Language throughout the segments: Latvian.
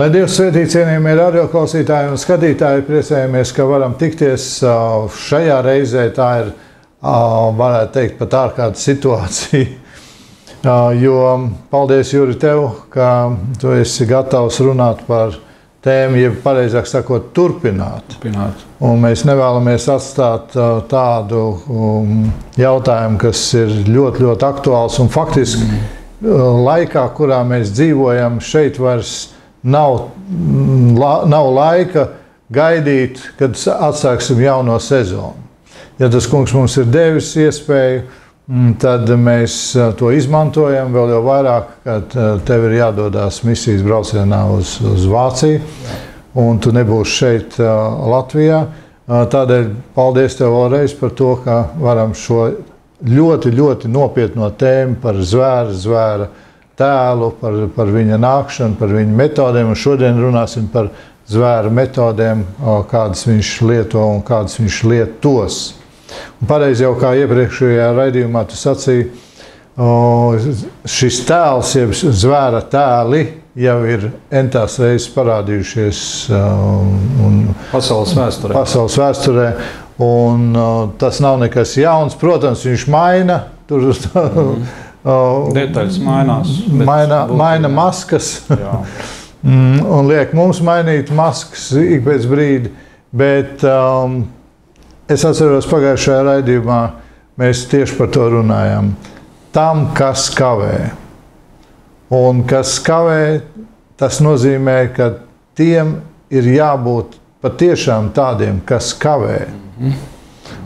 Lai Dievs svētī cienījamie radioklausītāji un skatītāji, priecājamies, ka varam tikties šajā reizē. Tā ir, varētu teikt, pat ārkārtas situācija. Jo paldies, Juri, tev, ka tu esi gatavs runāt par tēmu, jeb pareizāk sakot, turpināt. turpināt. Un mēs nevēlamies atstāt tādu um, jautājumu, kas ir ļoti, ļoti aktuāls un faktiski mm. laikā, kurā mēs dzīvojam, šeit vairs nav Nav, la, nav laika gaidīt, kad atsāksim jauno sezonu. Ja tas kungs mums ir devis iespēju, mm, tad mēs to izmantojam vēl jau vairāk, kad tev ir jādodas misijas braucienā uz, uz Vāciju, un tu nebūsi šeit Latvijā. Tādēļ paldies tev vēlreiz par to, ka varam šo ļoti, ļoti nopietno tēmu par zvēru, zvēru tēlu, par, par viņa nākšanu, par viņa metodēm. Un šodien runāsim par zvēra metodēm, kādas viņš lieto un kādas viņš lietos. Un pareizi jau kā iepriekšējā raidījumā tu sacīji, šis tēls, jeb zvēra tēli, jau ir entās reizes parādījušies un, pasaules vēsturē. Pasaules vēsturē un, tas nav nekas jauns. Protams, viņš maina tur. Mm. Detaļas mainās. Maina, maina maskas. Mm, un liek mums mainīt maskas ik pēc brīdi. Bet um, es atceros, pagājušajā raidījumā mēs tieši par to runājām. Tam, kas kavē. Un kas kavē, tas nozīmē, ka tiem ir jābūt patiešām tādiem, kas kavē. Mm -hmm.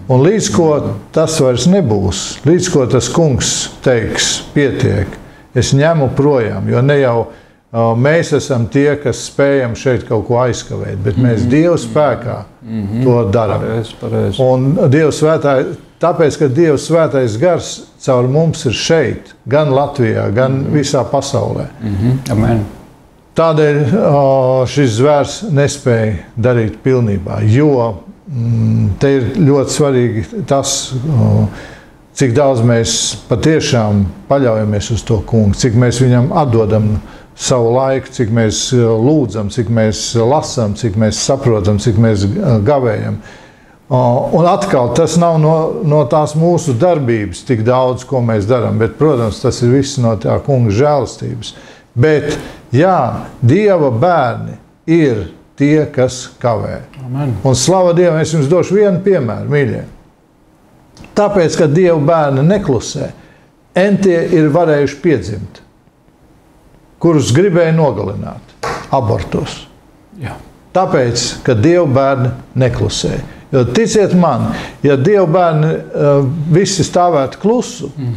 Un līdz ko tas vairs nebūs, līdz ko tas kungs teiks, pietiek, es ņemu projām. Jo ne jau mēs esam tie, kas spējam šeit kaut ko aizkavēt, bet mēs mm -hmm. Dieva spēkā mm -hmm. to darām. Pareiz, pareiz. Un Dieva svētā, tāpēc, ka Dieva svētais gars caur mums ir šeit, gan Latvijā, gan mm -hmm. visā pasaulē. Mm -hmm. Amen. Tādēļ šis zvērs nespēja darīt pilnībā, jo te ir ļoti svarīgi tas, cik daudz mēs patiešām paļaujamies uz to kungu, cik mēs viņam atdodam savu laiku, cik mēs lūdzam, cik mēs lasām, cik mēs saprotam, cik mēs gavējam. Un atkal tas nav no, no tās mūsu darbības, tik daudz, ko mēs darām, bet, protams, tas ir viss no tā kunga žēlastības. Bet, jā, Dieva bērni ir tie, kas kavē. Amen. Un slavu Dievam, es jums došu vienu piemēru, mīļie. Tāpēc, ka Dieva bērni neklusē, entie ir varējuši piedzimt, kurus gribēja nogalināt, abortus. Jā. Tāpēc, ka Dieva bērni neklusē. Jo ticiet man, ja Dieva bērni uh, visi stāvētu klusu, mm.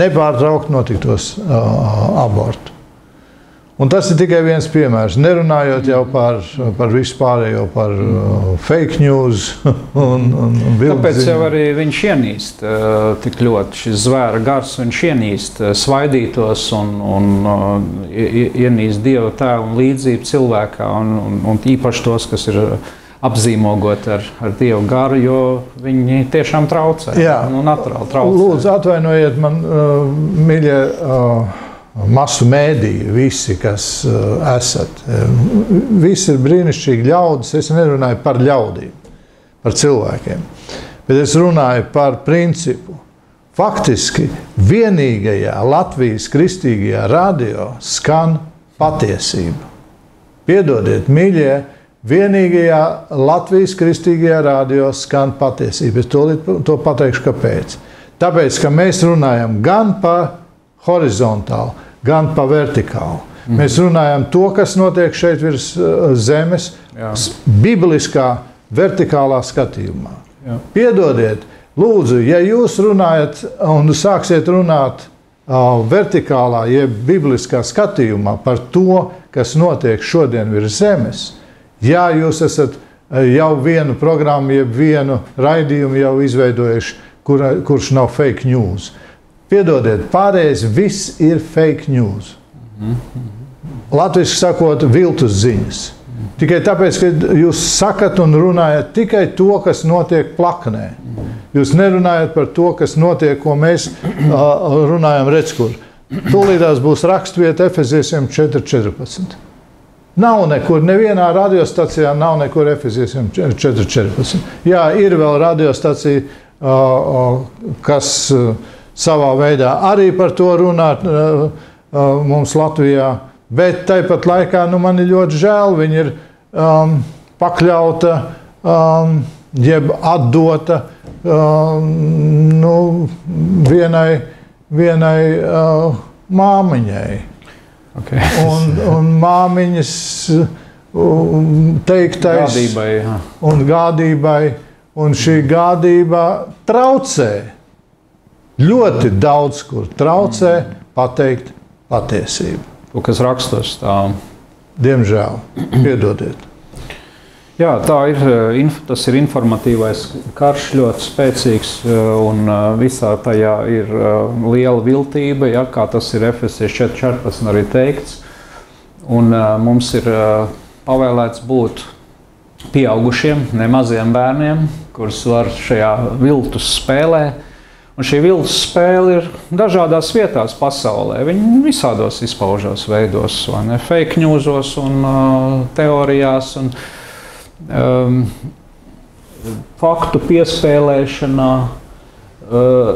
nepārtraukti notiktos uh, abortu. Un tas ir tikai viens piemērs. Nerunājot jau par, par visu pārējo, par uh, fake news. Un, un, un Tāpēc jau arī viņš ienīst uh, tik ļoti šis zvēra gars. Viņš ienīst uh, svaidītos un, un uh, ienīst dieva tēlu un līdzību cilvēkā. Un, un, un īpaši tos, kas ir apzīmogot ar, ar dievu garu, jo viņi tiešām traucē. Jā, nu, naturāli traucē. Lūdzu, atvainojiet man, uh, mīļie. Uh, masu mēdīji, visi, kas uh, esat. Visi ir brīnišķīgi ļaudis. Es nerunāju par ļaudīm, par cilvēkiem, bet es runāju par principu. Faktiski vienīgajā Latvijas kristīgajā radio skan patiesība. Piedodiet, mīļie, vienīgajā Latvijas kristīgajā radio skan patiesība. Es to, to pateikšu, kāpēc. Tāpēc, ka mēs runājam gan par horizontāli, gan pa vertikāli. Mm. Mēs runājam to, kas notiek šeit virs uh, zemes, Jā. bibliskā, vertikālā skatījumā. Jā. Piedodiet, lūdzu, ja jūs runājat un sāksiet runāt uh, vertikālā, jeb bibliskā skatījumā par to, kas notiek šodien virs zemes, ja jūs esat jau vienu programmu, jeb vienu raidījumu jau izveidojuši, kur, kurš nav fake news. Piedodiet, pārējais viss ir fake news. Latvijas sakot, viltus ziņas. Tikai tāpēc, ka jūs sakat un runājat tikai to, kas notiek plaknē. Jūs nerunājat par to, kas notiek, ko mēs uh, runājam, redz, kur. Tūlītās būs rakstvieta Efeziesiem 4.14. Nav nekur, nevienā radiostacijā nav nekur efektīvs 414. Jā, ir vēl radiostacija, kas savā veidā arī par to runā mums Latvijā. Bet tāpat laikā nu, man ir ļoti žēl, viņa ir um, pakļauta, um, jeb atdota um, nu, vienai, vienai uh, māmiņai. Okay. un, un māmiņas teiktais gādībai, un gādībai, un šī gādība traucē. Ļoti daudz kur traucē pateikt patiesību. To, kas rakstos tā. Diemžēl, piedodiet. Jā, tā ir. Eh, tas ir informatīvais karš, ļoti spēcīgs, eh, un eh, visā tajā ir liela viltība, ja, kā tas ir FSC 414 arī teikts. Un mums ir pavēlēts būt pieaugušiem, ne maziem bērniem, kurus var šajā viltus spēlē. Un šī viltus spēle ir dažādās vietās pasaulē. Viņi visādos izpaužos veidos, ne? Fake newsos un uh, teorijās. Un, uh, um, faktu piespēlēšanā. Uh,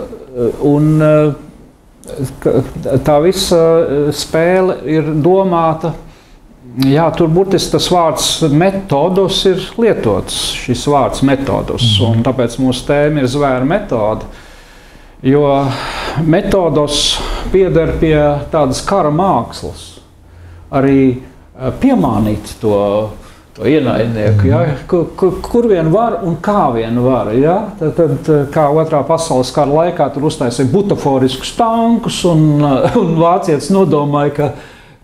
un, uh, tā visa spēle ir domāta. Jā, tur burtiski tas vārds metodos ir lietots. Šis vārds metodos, un tāpēc mūsu tēma ir zvēra metode. Jo metodos pieder pie tādas kara mākslas, arī uh, piemānīt to to ienaidnieku. Ja? Kur, kur, kur vien var un kā vien var. Ja? Tad, tad, kā otrā pasaules kara laikā tur uztaisīja butaforiskus tankus, un, un vācietis nodomāja, ka,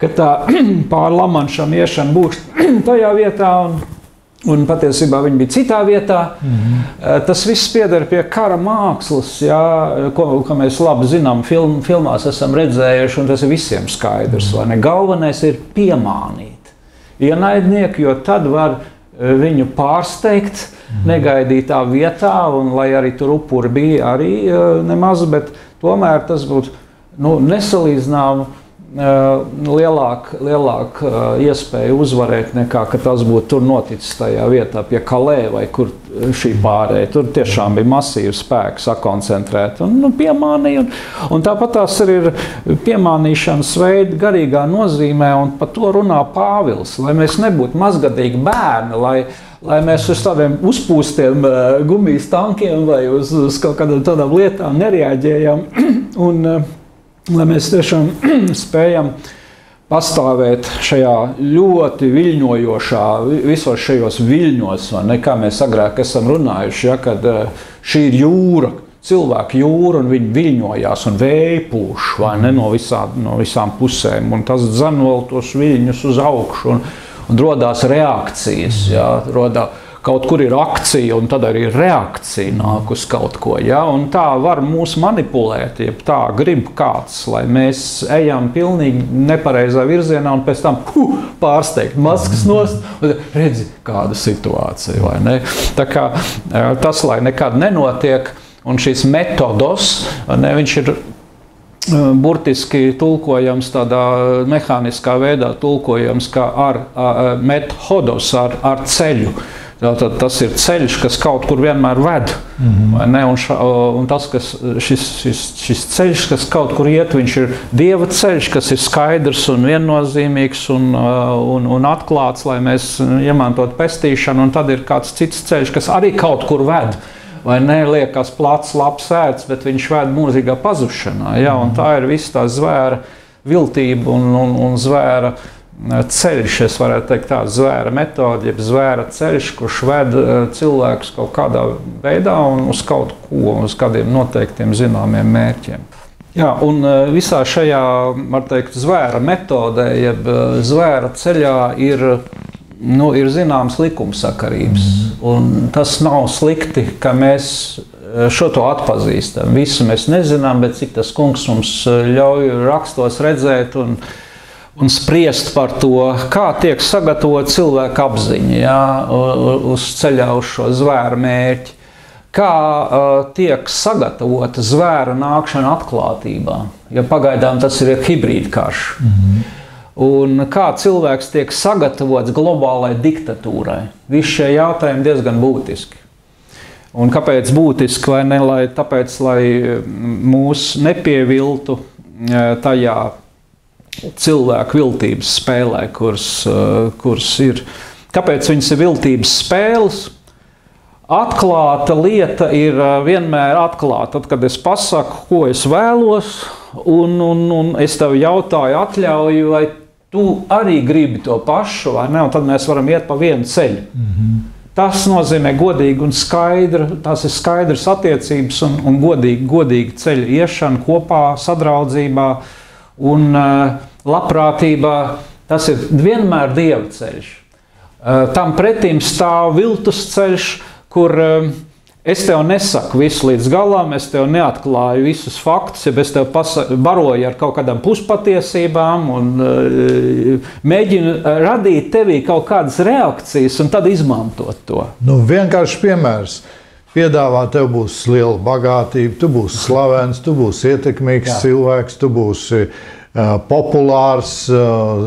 ka tā pāri Lamanšam iešana būs tajā vietā. Un, Un patiesībā viņi bija citā vietā. Mm -hmm. Tas viss pieder pie kara mākslas, jā, ko, ko mēs labi zinām, film, filmās esam redzējuši, un tas ir visiem skaidrs. Mm -hmm. Galvenais ir piemānīt ienaidnieku, jo tad var e, viņu pārsteigt mhm. negaidītā vietā, un lai arī tur upuri bija arī e, nemaz, bet tomēr tas būtu nu, nesalīdzināms lielāka lielāk, iespēja uzvarēt nekā tas būtu tur noticis tajā vietā, pie Kalē vai kur šī pārējai. Tur tiešām bija masīvs spēks sakoncentrēt un nu, piemānīja. Un, un tāpat tās arī ir piemānīšanas veidi garīgā nozīmē, un par to runā Pāvils, lai mēs nebūtu mazgadīgi bērni, lai, lai mēs uz tādiem uzpūstiem gumijas tankiem vai uz, uz kaut kādām tādām lietām nereaģējam. un, lai mēs tiešām spējam pastāvēt šajā ļoti viļņojošā, visos šajos viļņos, ne, kā mēs agrāk esam runājuši, ja, kad eh, šī ir jūra. Cilvēku jūra, un viņi viļņojās, un vēja pūš ne, no, visā, no visām pusēm. Tas dzanoja tos viļņus uz augšu, un, un radās reakcijas. Ja, rodā, kaut kur ir akcija, un tad arī reakcija nāk uz kaut ko. Ja? Un tā var mūs manipulēt, ja tā grib kāds, lai mēs ejam pilnīgi nepareizā virzienā un pēc tam huh, pārsteigt maskas nost. Redzi, kāda situācija, vai ne? Tā kā tas, lai nekad nenotiek, un šis metodos, ne, viņš ir burtiski tulkojams tādā mehāniskā veidā, tulkojams kā ar, ar metodos, ar, ar ceļu. Tātad tas ir ceļš, kas kaut kur vienmēr ved. Mm -hmm. un, ša, un tas, kas šis, šis, šis ceļš, kas kaut kur iet, viņš ir dieva ceļš, kas ir skaidrs un viennozīmīgs un, un, un atklāts, lai mēs iemantotu pestīšanu. Un tad ir kāds cits ceļš, kas arī kaut kur ved. Vai neliekas plats, labs sēdz, bet viņš ved mūžīgā pazušanā. Ja? Un tā ir visa tā zvēra viltība un, un, un zvēra ceļš, es varētu teikt, tā zvēra metode, jeb zvēra ceļš, kurš ved eh, cilvēkus kaut kādā veidā un uz kaut ko, uz kādiem noteiktiem zināmiem mērķiem. Jā, un eh, visā šajā, var teikt, zvēra metodē, jeb eh, zvēra ceļā ir, nu, ir zināmas likumsakarības. Un tas nav slikti, ka mēs šo to atpazīstam. Visu mēs nezinām, bet cik tas kungs mums ļauj rakstos redzēt un redzēt un spriest par to, kā tiek sagatavota cilvēka apziņa ja, uz ceļā uz šo zvēru mērķi, kā uh, tiek sagatavota zvēra nākšana atklātībā. Jo pagaidām tas ir hibrīd karš. Mm -hmm. Un kā cilvēks tiek sagatavots globālai diktatūrai? Visi šie jautājumi diezgan būtiski. Un kāpēc būtiski? Vai ne lai, tāpēc, lai mūs nepieviltu tajā cilvēku viltības spēlē, kuras, kuras ir. Kāpēc viņas ir viltības spēles? Atklāta lieta ir vienmēr atklāta. Tad, kad es pasaku, ko es vēlos, un, un, un es tev jautāju, atļauju, vai tu arī gribi to pašu, vai ne? Un tad mēs varam iet pa vienu ceļu. Mm -hmm. Tas nozīmē godīgi un skaidri. Tas ir skaidrs attiecības un, un godīgi, godīgi ceļu iešana kopā, sadraudzībā un uh, labprātībā. Tas ir vienmēr dieva ceļš. Uh, tam pretim stāv viltus ceļš, kur uh, Es tev nesaku visu līdz galam, es tev neatklāju visus faktus, ja es tev baroju ar kaut kādām puspatiesībām un mēģinu radīt tevī kaut kādas reakcijas un tad izmantot to. Nu, vienkārši piemērs. Piedāvā, tev būs liela bagātība, tu būsi slavens, tu būsi ietekmīgs Jā. cilvēks, tu būsi uh, populārs uh,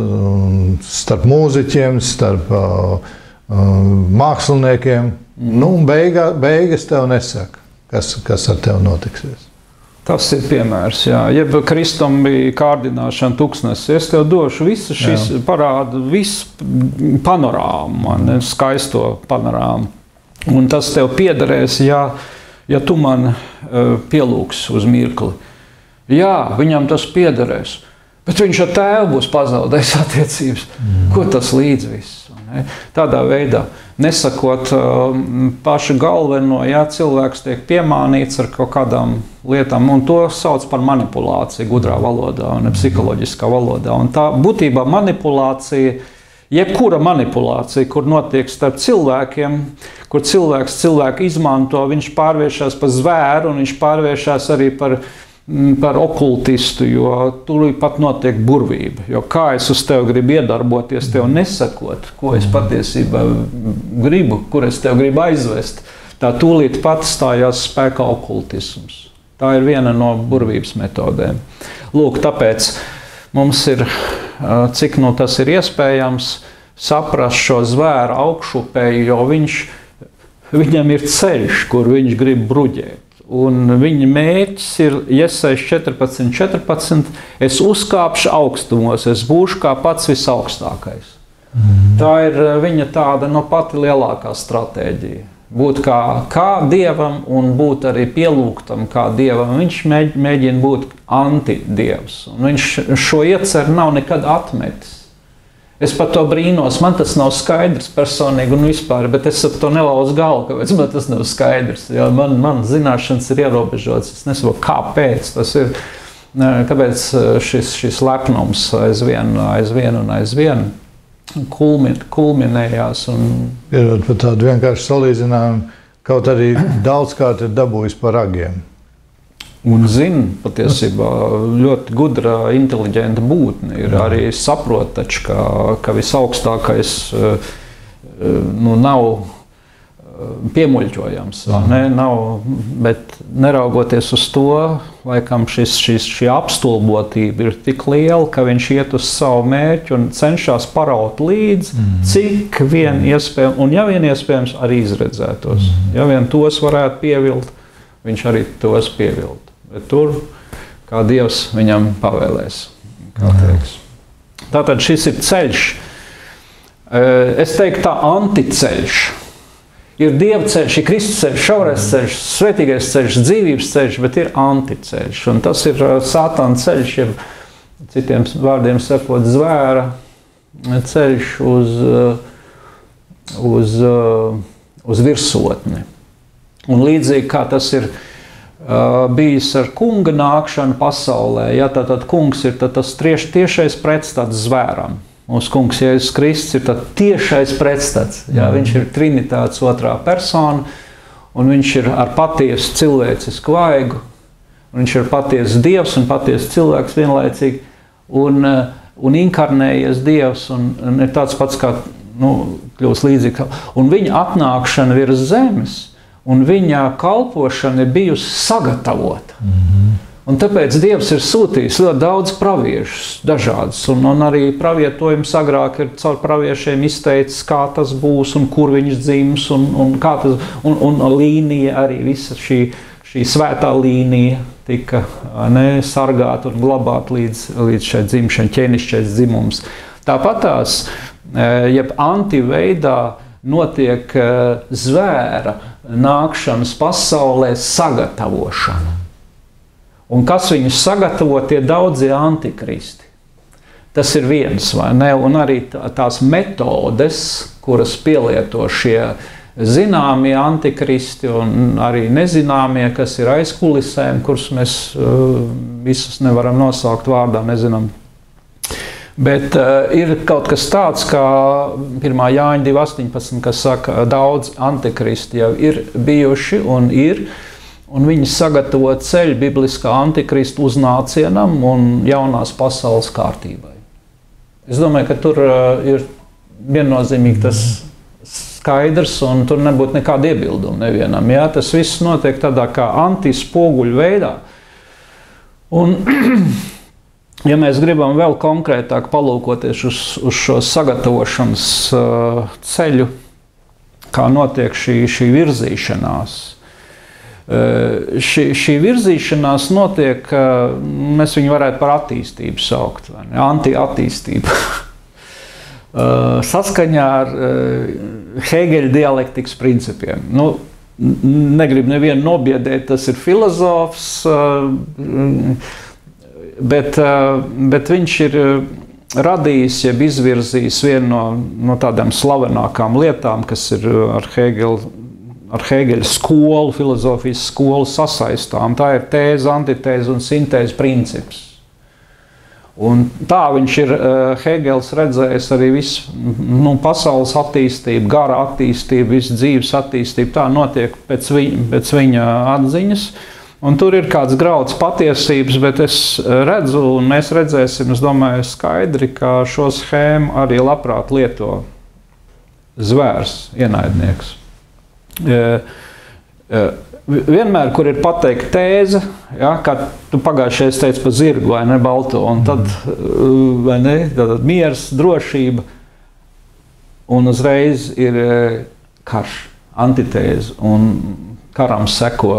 starp mūziķiem, starp uh, māksliniekiem. Nu, beigā, beigas tev nesaka, kas, kas ar tevi notiksies. Tas ir piemērs. Jā. Jeb Kristum bija kārdināšana, tūkstnesis. Es tev došu visu šīs parādu, visu panorāmu, man, skaisto panorāmu. Un tas tev piederēs, ja, ja tu man uh, pielūgs uz mirkli. Jā, viņam tas piederēs. Bet viņš ar tēvu būs pazaudējis attiecības. Mm. Ko tas līdz viss? Tādā veidā nesakot um, pašu galveno, ja cilvēks tiek piemānīts ar kaut kādām lietām, un to sauc par manipulāciju gudrā valodā un psiholoģiskā valodā. Un tā būtībā manipulācija. Jebkura manipulācija, kur notiek starp cilvēkiem, kur cilvēks cilvēku izmanto, viņš pārvēršas par zvēru un viņš pārvēršas arī par Mm, par okultistu, jo tur pat notiek burvība. Jo kā es uz tevi gribu iedarboties, tev nesakot, ko es patiesībā gribu, kur es tevi gribu aizvest, tā tūlīt pat stājās spēkā okultisms. Tā ir viena no burvības metodēm. Lūk, tāpēc mums ir, cik nu tas ir iespējams, saprast šo zvēru augšupēju, jo viņš, viņam ir ceļš, kur viņš grib bruģēt. Un viņa mērķis ir, es 14, 14, es uzkāpšu augstumos, es būšu kā pats visaugstākais. Mm. Tā ir viņa tāda no pati lielākā stratēģija. Būt kā, kā dievam un būt arī pielūgtam kā dievam. Viņš mēģina būt antidievs. Viņš šo ieceru nav nekad atmetis. Es par to brīnos. Man tas nav skaidrs personīgi un vispār, bet es ar to nelauzu galvu, kāpēc man tas nav skaidrs. Jo man, man zināšanas ir ierobežotas. Es nesaprotu, kāpēc tas ir. Kāpēc šis, šis lepnums aizvien, aizvien un aizvien kulmin, kulminējās? Un... Pierod par tādu vienkāršu salīdzinājumu, kaut arī daudzkārt ir dabūjis par ragiem un zina patiesībā ļoti gudra, inteliģenta būtne. Ir arī saprot, taču, ka, ka visaugstākais eh, eh, nu, nav piemuļķojams. Ne? Nav, bet neraugoties uz to, laikam šis, šis, šī apstulbotība ir tik liela, ka viņš iet uz savu mērķi un cenšas paraut līdzi, mm. cik vien iespējams, un ja vien iespējams, arī izredzētos. Mm. Ja vien tos varētu pievilt, viņš arī tos pievilt bet tur, kā Dievs viņam pavēlēs. Tātad šis ir ceļš. Es teiktu, tā anticeļš. Ir dieva ceļš, ir Kristus ceļš, šaurais ceļš, svētīgais ceļš, dzīvības ceļš, bet ir anticeļš. Un tas ir sātāna ceļš, jeb citiem vārdiem sakot, zvēra ceļš uz, uz, uz virsotni. Un līdzīgi kā tas ir Uh, bijis ar kunga nākšanu pasaulē. Ja, tad, tad kungs ir tas tieši, tiešais pretstats zvēram. Mūsu kungs Jēzus Kristus ir tiešais pretstats. Ja, viņš ir trinitātes otrā persona, un viņš ir ar patiesu cilvēcisku vaigu. Viņš ir patiesa dievs un patiesa cilvēks vienlaicīgi. Un, uh, un inkarnējies dievs, un, un ir tāds pats kā nu, kļūst līdzīgs. Un viņa atnākšana virs zemes un viņa kalpošana ir bijusi sagatavota. Mm -hmm. Un tāpēc Dievs ir sūtījis ļoti daudz praviešus, dažādus. Un, un arī pravietojums agrāk ir caur praviešiem izteicis, kā tas būs un kur viņš dzims. Un, un, tas, un, un līnija arī visa šī, šī svētā līnija tika ne, sargāta un glabāta līdz, līdz šai dzimšanai, ķēnišķais dzimums. Tāpat tās, e, jeb antiveidā notiek e, zvēra nākšanas pasaulē sagatavošana. Un kas viņus sagatavo, tie daudzie antikristi. Tas ir viens, vai ne? Un arī tās metodes, kuras pielieto šie zināmie antikristi un arī nezināmie, kas ir aizkulisēm, kurus mēs uh, visus nevaram nosaukt vārdā, nezinām. Bet uh, ir kaut kas tāds, kā 1. Jāņa 2.18, kas saka, ka daudz antikristi jau ir bijuši un ir. Uh, un viņi sagatavo ceļu bibliskā antikristu uznācienam un jaunās pasaules kārtībai. Es domāju, ka tur uh, ir viennozīmīgi tas skaidrs, un tur nebūtu nekāda iebilduma nevienam. Jā, tas viss notiek tādā kā antispoguļu veidā. Un, ja mēs gribam vēl konkrētāk palūkoties uz, uz šo sagatavošanas uh, ceļu, kā notiek šī, šī virzīšanās, šī, šī virzīšanās notiek, mēs viņu varētu par attīstību saukt, anti-attīstību. Saskaņā ar Hegeļa dialektikas principiem. Nu, negribu nevienu nobiedēt, tas ir filozofs, bet, bet viņš ir radījis, jeb izvirzījis vienu no, no tādām slavenākām lietām, kas ir ar Hegelu ar Hegela skolu, filozofijas skolu sasaistām. Tā ir tēze, antitēze un sintēze princips. Un tā viņš ir uh, Hegels redzējis arī visu nu, pasaules attīstību, gara attīstību, visu dzīves attīstību. Tā notiek pēc viņa, pēc viņa atziņas. Un tur ir kāds grauds patiesības, bet es redzu, un mēs redzēsim, es domāju, skaidri, ka šo schēmu arī labprāt lieto zvērs, ienaidnieks. Vienmēr, kur ir pateikta tēze, ja, kā tu pagājušajā teici par zirgu vai ne balto, un tad ne, tad miers, drošība, un uzreiz ir karš, antitēze, un karam seko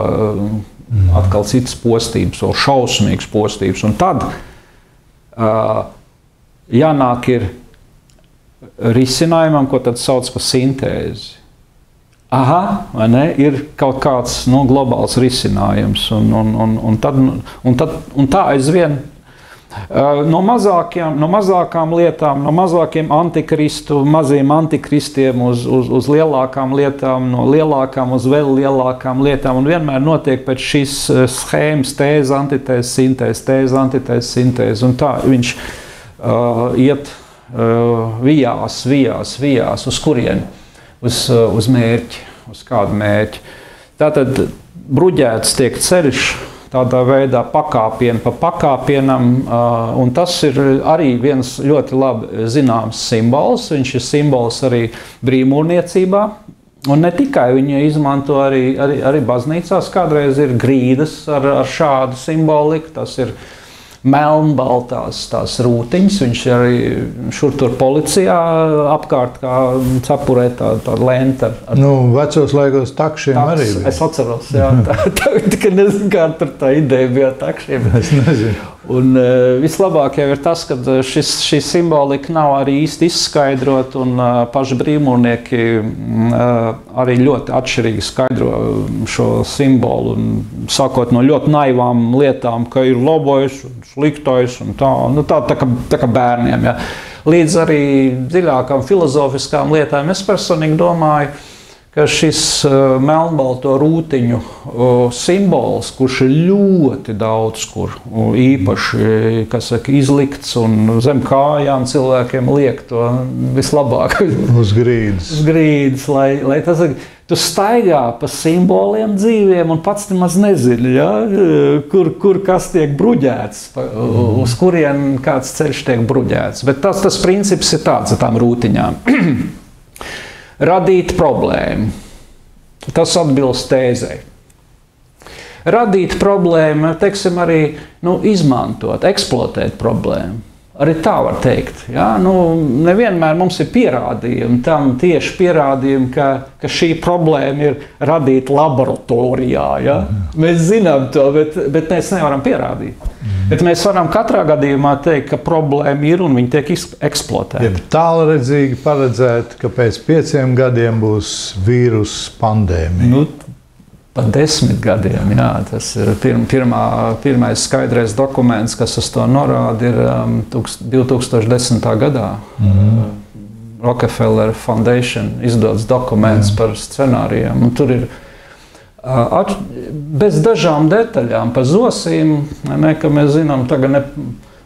atkal citas postības, vēl šausmīgas postības, un tad uh, jānāk ir risinājumam, ko tad sauc par sintēzi aha, ne, ir kaut kāds nu, globāls risinājums. Un, un, un, un, tad, un, tad, un tā aizvien. No, mazākiem, no mazākām lietām, no mazākiem antikristu, maziem antikristiem uz, uz, uz lielākām lietām, no lielākām uz vēl lielākām lietām. Un vienmēr notiek pēc šīs schēmas, tēze, antitēze, sintēze, tēze, antitēze, sintēze. Un tā viņš uh, iet uh, vijās, vijās, vijās, uz kurieni uz, uh, uz mērķi, uz kādu mērķi. Tātad bruģēts tiek ceļš tādā veidā, pakāpienu pa pakāpienam, uh, un tas ir arī viens ļoti labi zināms simbols. Viņš ir simbols arī brīvmūrniecībā. Un ne tikai viņi izmanto arī, arī, arī baznīcās, kādreiz ir grīdas ar, ar šādu simboliku. Tas ir melnbaltās tās rūtiņas. Viņš arī šur tur policijā apkārt kā cepurē tā, tā lenta. Ar... Nu, vecos laikos takšiem Taks, arī bija. Es atceros, jā, tā, tā, tikai nezinu, kā tur tā ideja bija takšiem. Es nezinu. Un uh, vislabāk jau ir tas, ka šis, šī simbolika nav arī īsti izskaidrota, un uh, paši brīvmūrnieki uh, arī ļoti atšķirīgi skaidro šo simbolu. Un, sākot no ļoti naivām lietām, ka ir labais un sliktais un tā, nu, tā, tā, kā, tā kā bērniem. Ja. Līdz arī dziļākām filozofiskām lietām es personīgi domāju, ka ka šis uh, melnbalto rūtiņu uh, simbols, kurš ir ļoti daudz kur īpaši saka, izlikts un zem kājām cilvēkiem liek to vislabāk. Uz grīdas. Uz grīdas lai, lai tas, tu staigā pa simboliem dzīviem un pats nemaz nezini, ja, kur, kur kas tiek bruģēts, uz kurien kāds ceļš tiek bruģēts. Bet tas, tas princips ir tāds ar tām rūtiņām. radīt problēmu. Tas atbilst tēzei. radīt problēmu, teiksim, arī nu, izmantot, eksploatēt problēmu. Arī tā var teikt. Ja? Nu, nevienmēr mums ir pierādījumi tam, tieši pierādījumi, ka, ka šī problēma ir radīta laboratorijā. Ja? Mēs zinām to, bet, bet mēs nevaram pierādīt. Bet mēs varam katrā gadījumā teikt, ka problēma ir un viņa tiek eksploatēta. Ja tālredzīgi paredzēt, ka pēc pieciem gadiem būs vīrusu pandēmija. Nu, pat desmit gadiem. Jā, tas ir pirm, pirmā, pirmais skaidrais dokuments, kas uz to norāda, ir um, 2010. gadā. Mm -hmm. Rockefeller Foundation izdodas dokuments Jā. par scenārijiem. Tur ir uh, at, bez dažām detaļām par zosīm, ne, ka mēs zinām, tagad ne,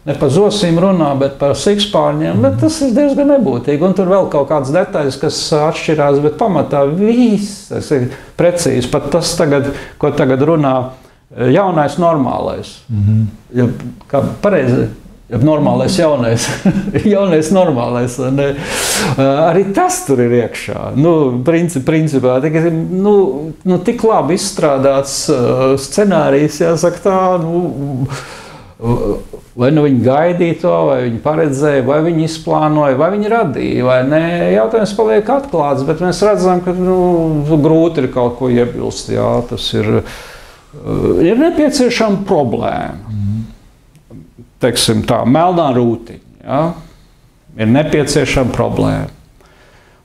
ne par zosīm runā, bet par sikspārņiem. Mm. Bet tas ir diezgan nebūtīgi. Un tur vēl kaut kādas detaļas, kas atšķirās, bet pamatā viss ir precīzi. Pat tas, tagad, ko tagad runā jaunais, normālais. Mm -hmm. ja, kā pareizi. Ja normālais, jaunais, jaunais normālais. Ne? Arī tas tur ir iekšā. Nu, princip, principā, tik, nu, nu, tik labi izstrādāts scenārijs, jāsaka tā. Nu, Vai nu viņi gaidīja to, vai viņi paredzēja, vai viņi izplānoja, vai viņi radīja, vai nē. Jautājums paliek atklāts, bet mēs redzam, ka nu, grūti ir kaut ko iebilst. Jā, tas ir, uh, ir nepieciešama problēma. Mm. Teiksim tā, melnā rūtiņa. Jā, ir nepieciešama problēma.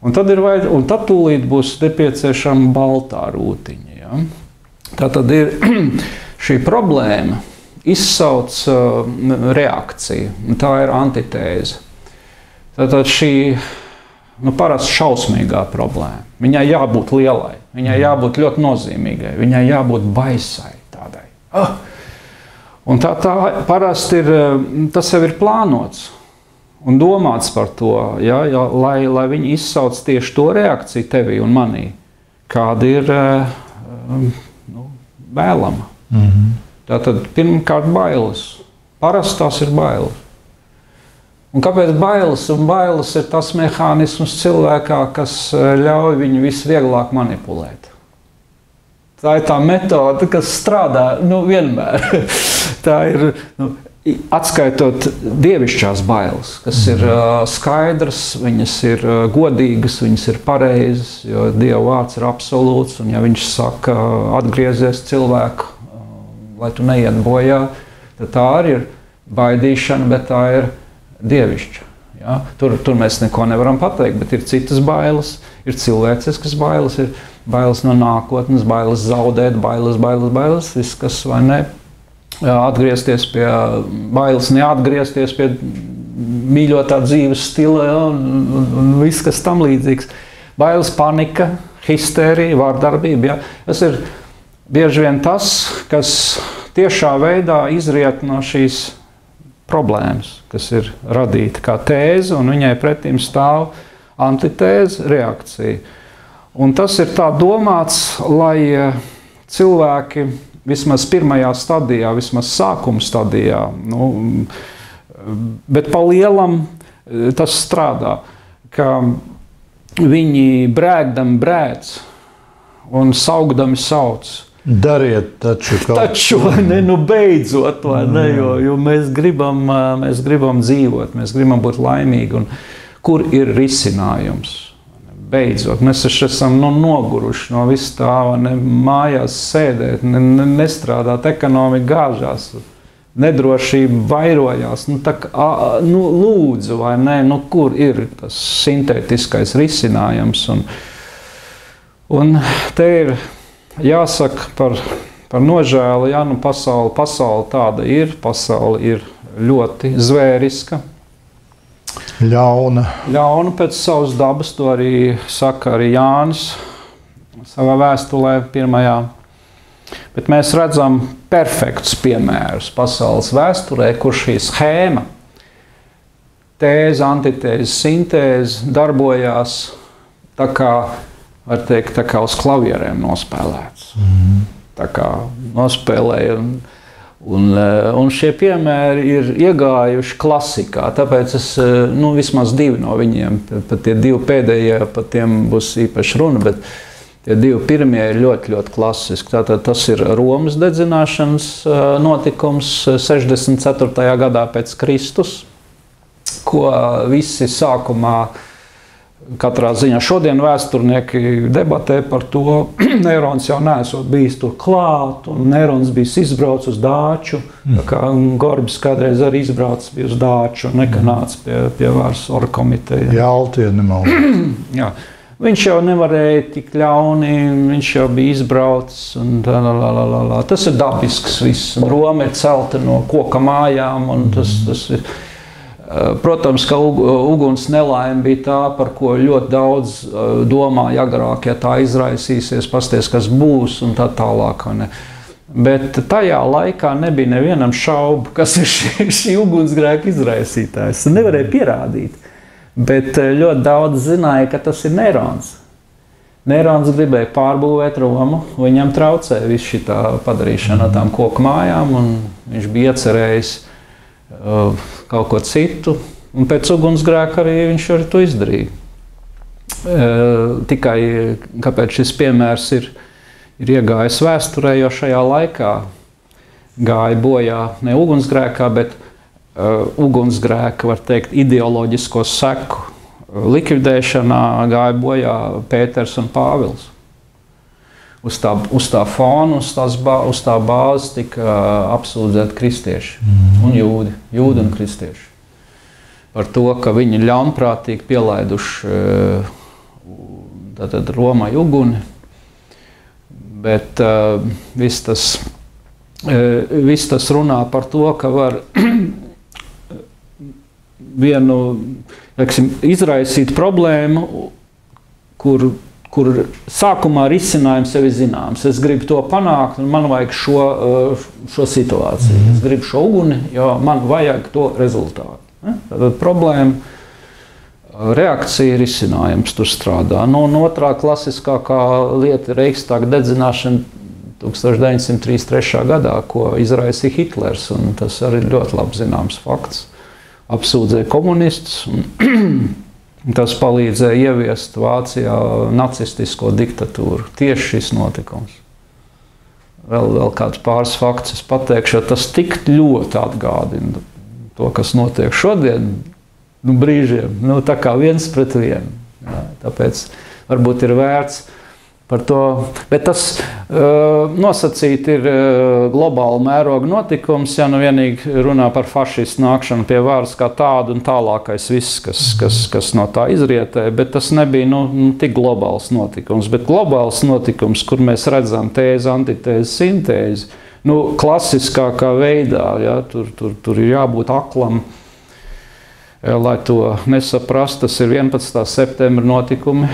Un tad, ir, vajad, un tad tūlīt būs nepieciešama baltā rūtiņa. Ja? Tā tad ir šī problēma izsauc uh, reakciju. Tā ir antitēze. Tātad šī nu, parasti šausmīgā problēma. Viņai jābūt lielai, viņai jābūt ļoti nozīmīgai, viņai jābūt baisai tādai. Oh! Un tā, tā parasti ir, uh, tas jau ir plānots un domāts par to, ja, ja, lai, lai viņi izsauc tieši to reakciju tevī un manī, kāda ir uh, um, nu, vēlama. Mm -hmm. Tātad pirmkārt bailes. Parasti tās ir bailes. Un kāpēc bailes? Un bailes ir tas mehānisms cilvēkā, kas eh, ļauj viņu visvieglāk manipulēt. Tā ir tā metode, kas strādā nu, vienmēr. tā ir nu, atskaitot dievišķās bailes, kas ir uh, skaidras, viņas ir uh, godīgas, viņas ir pareizas, jo Dieva vārds ir absolūts. Un, ja viņš saka, atgriezies cilvēku lai tu neiet bojā, tad tā arī ir baidīšana, bet tā ir dievišķa. Ja? Tur, tur mēs neko nevaram pateikt, bet ir citas bailes, ir cilvēciskas bailes, ir bailes no nākotnes, bailes zaudēt, bailes, bailes, bailes, viss, kas vai ne. Atgriezties pie bailes, neatgriezties pie mīļotā dzīves stila ja, un, un, un viss, kas tam līdzīgs. Bailes, panika, histērija, vārdarbība. Ja. Tas ir bieži vien tas, kas tiešā veidā izriet no šīs problēmas, kas ir radīta kā tēze, un viņai pretim stāv antitēze, reakcija. Un tas ir tā domāts, lai eh, cilvēki vismaz pirmajā stadijā, vismaz sākuma stadijā, nu, bet pa lielam eh, tas strādā, ka viņi brēkdami brēc un saugdami sauc. Dariet taču kaut taču, ko tādu. Nu, beidzot, ne, jo, jo mēs, gribam, mēs gribam dzīvot, mēs gribam būt laimīgi. Kur ir risinājums? Beidzot, mēs taču esam nu, noguruši no vis tā, ne, mājās sēdēt, ne, ne, nestrādāt, ekonomika gāžās, nedrošība vairojās. Nu, tā, a, nu, lūdzu, vai ne? Nu, kur ir tas sintētiskais risinājums? Un, un te ir jāsaka par, par nožēlu, ja nu pasaule, pasaule tāda ir, pasaule ir ļoti zvēriska. Ļauna. Ļauna pēc savas dabas, to arī saka arī Jānis savā vēstulē, pirmajā. Bet mēs redzam perfektus piemērus pasaules vēsturē, kur šī schēma, tēze, antitēze, sintēze darbojās tā kā var teikt, tā kā uz klavierēm nospēlēts. Mm -hmm. Tā kā nospēlēja. Un, un, eh, un šie piemēri ir iegājuši klasikā. Tāpēc es eh, nu, vismaz divi no viņiem, pat tie divi pēdējie, par tiem būs īpaši runa. Bet Tie divi pirmie ir ļoti, ļoti klasiski. Tātad tas ir Romas dedzināšanas notikums 64. gadā pēc Kristus, ko visi sākumā Katrā ziņā šodien vēsturnieki debatē par to, ka Neirons jau nesot bijis tur klāt, un Neirons bija izbraucis uz dāču. Mm. Kā Gorbis kādreiz arī izbraucis uz dāču un nekanāts pie, pie varas orkomiteja. Jā, Altie nemalda. Viņš jau nevarēja tik ļauni, viņš jau bija izbraucis. Tā, la, la, la, la. Tas ir dabisks viss. Roma ir celta no koka mājām. Tas, tas ir, protams, ka uguns nelaime bija tā, par ko ļoti daudz eh, domāja agrāk, ja tā izraisīsies, pasties, kas būs un tā tālāk. Bet tajā laikā nebija nevienam šaubu, kas ir šī, šī ugunsgrēka izraisītājs. Nevarēja pierādīt. Bet eh, ļoti daudz zināja, ka tas ir Nerons. Nerons gribēja pārbūvēt Romu, viņam traucēja viss šī padarīšana ar tām koku mājām, un viņš bija iecerējis Uh, kaut ko citu. Un pēc ugunsgrēka arī viņš arī to izdarīja. Tikai kāpēc šis piemērs ir, ir iegājis vēsturē, jo šajā laikā gāja bojā ne ugunsgrēkā, bet uh, ugunsgrēka, var teikt, ideoloģisko seku likvidēšanā gāja bojā Pēters un Pāvils uz tā, uz tā fona, uz, tās, uz tā bāzes tika apsūdzēti kristieši mm. un jūdi, jūdi un kristieši. Par to, ka viņi ļaunprātīgi pielaiduši tātad, Romai uguni, bet uh, viss tas, uh, viss tas runā par to, ka var vienu leksim, izraisīt problēmu, kur kur sākumā risinājums jau ir zināms. Es gribu to panākt, un man vajag šo, uh, šo situāciju. Mm. Es gribu šo uguni, jo man vajag to rezultātu. Tad problēma, reakcija, risinājums tur strādā. Nu, un otrā klasiskākā lieta ir Reichstaga dedzināšana 1933. gadā, ko izraisīja Hitlers. Tas arī ir ļoti labi zināms fakts. Apsūdzēja komunistus. Tas palīdzēja ieviest Vācijā nacistisko diktatūru. Tieši šis notikums. Vēl, vēl kāds pāris fakts es pateikšu, tas tik ļoti atgādina to, kas notiek šodien, nu, brīžiem, nu, tā kā viens pret vienu. Jā, tāpēc varbūt ir vērts Par to, bet tas uh, nosacīti ir uh, globāla mēroga notikums, ja nu vienīgi runā par fašistu nākšanu pie varas kā tādu un tālākais viss, kas, kas, kas no tā izrietē, bet tas nebija nu, nu, tik globāls notikums. Bet globāls notikums, kur mēs redzam tēzi, antitēzi, sintēzi, nu, klasiskākā veidā, ja, tur, tur, tur ir jābūt aklam. Ja, lai to nesaprastu, tas ir 11. septembra notikumi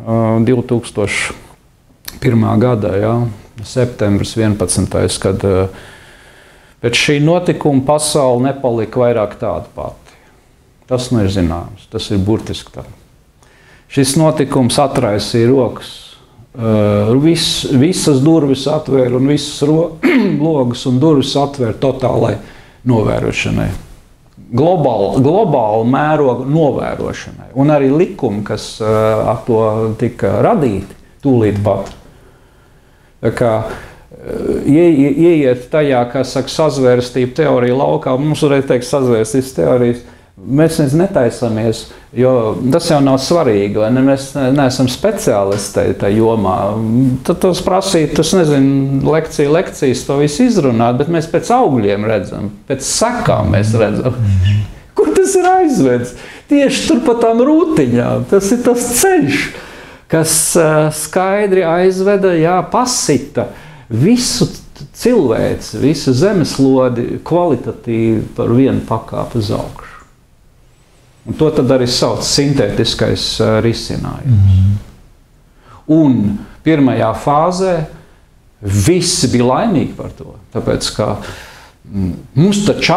2001. gada, ja, septembris 11. kad pēc šī notikuma pasaule nepalika vairāk tāda pati. Tas nu ir zināms, tas ir burtiski tā. Šis notikums atraisīja rokas. Uh, vis, visas durvis atvēra un visas logus un durvis atvēra totālai novērošanai globāla, globāla mēroga novērošanai. Un arī likumi, kas uh, ar to tika radīti, tūlīt pat. Kā uh, ie, ieiet tajā, kas saka, sazvērstība teorija laukā, mums varētu teikt, sazvērstības teorijas Mēs netaisamies, jo tas jau nav svarīgi. Ne? Mēs neesam speciālisti tajā jomā. Tad tas prasīja, tas nezinu, lekciju, lekcijas, to visu izrunāt, bet mēs pēc augļiem redzam, pēc sakām mēs redzam. Kur tas ir aizvedis? Tieši tur pa tām rūtiņām. Tas ir tas ceļš, kas skaidri aizveda, jā, pasita visu cilvēci, visu zemeslodi kvalitatīvi par vienu pakāpi uz augšu. Un to arī sauc par sintētiskais risinājums. Mm -hmm. Un pirmajā fāzē visi bija laimīgi par to. Tāpēc, ka mums taču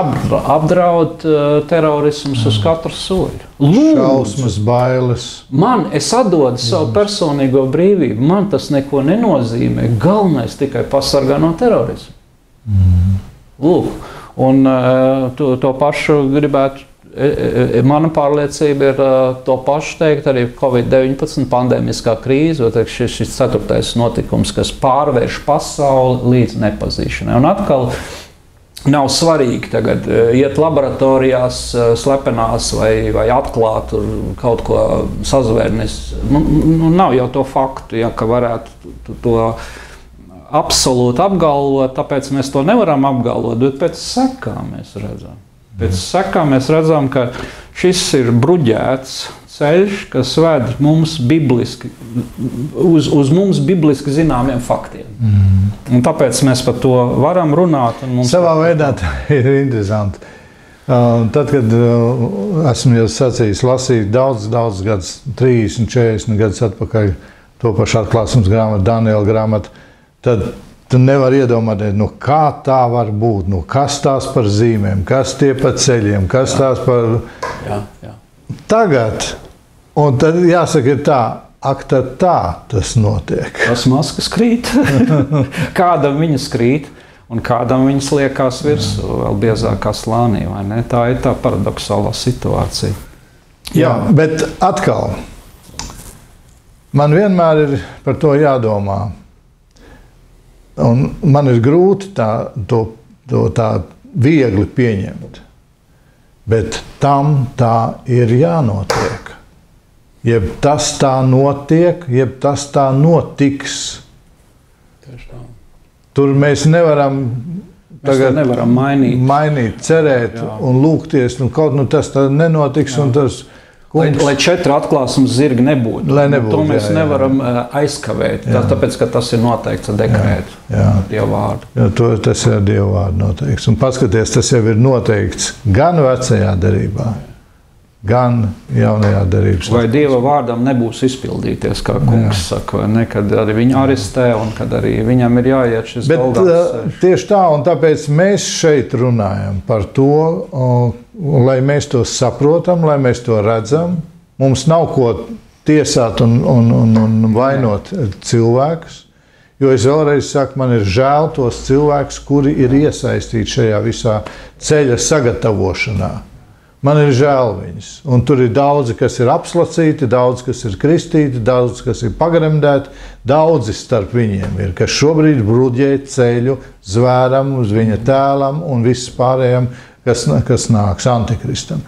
apdraud terorisms uz katru soļu. Šausmas, bailes. Man, es atdodu savu personīgo brīvību, man tas neko nenozīmē. Galvenais tikai pasargā no terorisma. Mm. Lūk, un to, to pašu gribētu mana pārliecība ir to pašu teikt, arī Covid-19 pandēmiskā krīze, teikt, šis, šis ceturtais notikums, kas pārvērš pasauli līdz nepazīšanai. Un atkal nav svarīgi tagad iet laboratorijās, slepenās vai, vai atklāt kaut ko sazvērnis. Nu, nu, nav jau to faktu, ja, ka varētu to absolūti apgalvot, tāpēc mēs to nevaram apgalvot, bet pēc sekām mēs redzam. Pēc sekām mēs redzam, ka šis ir bruģēts ceļš, kas ved mums bibliski, uz, uz mums bibliski zināmiem faktiem. Mm. Un tāpēc mēs par to varam runāt. Savā veidā ir interesanti. Uh, tad, kad uh, esmu jau sacījis, lasīt daudz, daudz gadus, 30, 40 gadus atpakaļ to pašu atklāsmes grāmatu, Daniela grāmatu, tad Tu nevari iedomāties, nu, kā tā var būt. Nu, kas tās par zīmēm, kas tie pa ceļiem, kas jā. tās par. Jā, jā. Tagad, un tad jāsaka, ir tā, ak, tā, tā tas notiek. Tas maskas krīt. kādam viņas krīt, un kādam viņas liekas virsū, vēl biezākā slānī. Tā ir tā paradoxālā situācija. Jā, jā, bet atkal, man vienmēr ir par to jādomā Un man ir grūti tā, to, to tā viegli pieņemt. Bet tam tā ir jānotiek. Jeb tas tā notiek, jeb tas tā notiks. Tur mēs nevaram Mēs nevaram mainīt. mainīt, cerēt Jā. un lūgties. Nu, kaut nu, tas nenotiks. Tas, Lai, lai četri atklāsmes zirgi nebūtu. Lai nebūtu to mēs jā, jā. nevaram aizkavēt. Jā. Tā, tāpēc, ka tas ir noteikts ar dekrētu, ar Dieva vārdu. Jā, to, tas ir ar Dieva vārdu noteikts. Un paskaties, tas jau ir noteikts gan vecajā derībā. Gan jaunajā darbā. Vai Dieva vārdam nebūs izpildīties, kā kungs Jā. saka, ne, kad arī viņu arestē un kad arī viņam ir jāiet šis Bet, uh, tieši tā, un tāpēc mēs šeit runājam par to, uh, lai mēs to saprotam, lai mēs to redzam. Mums nav ko tiesāt un, un, un, un vainot cilvēkus. Jo es vēlreiz saku, man ir žēl tos cilvēkus, kuri ir iesaistīti šajā visā ceļa sagatavošanā. Man ir žēl viņus. Un tur ir daudzi, kas ir apslacīti, daudzi, kas ir kristīti, daudzi, kas ir pagremdēti. Daudzi starp viņiem ir, kas šobrīd bruģē ceļu zvēram, uz viņa tēlam un vispārējiem kas, kas nāks antikristam.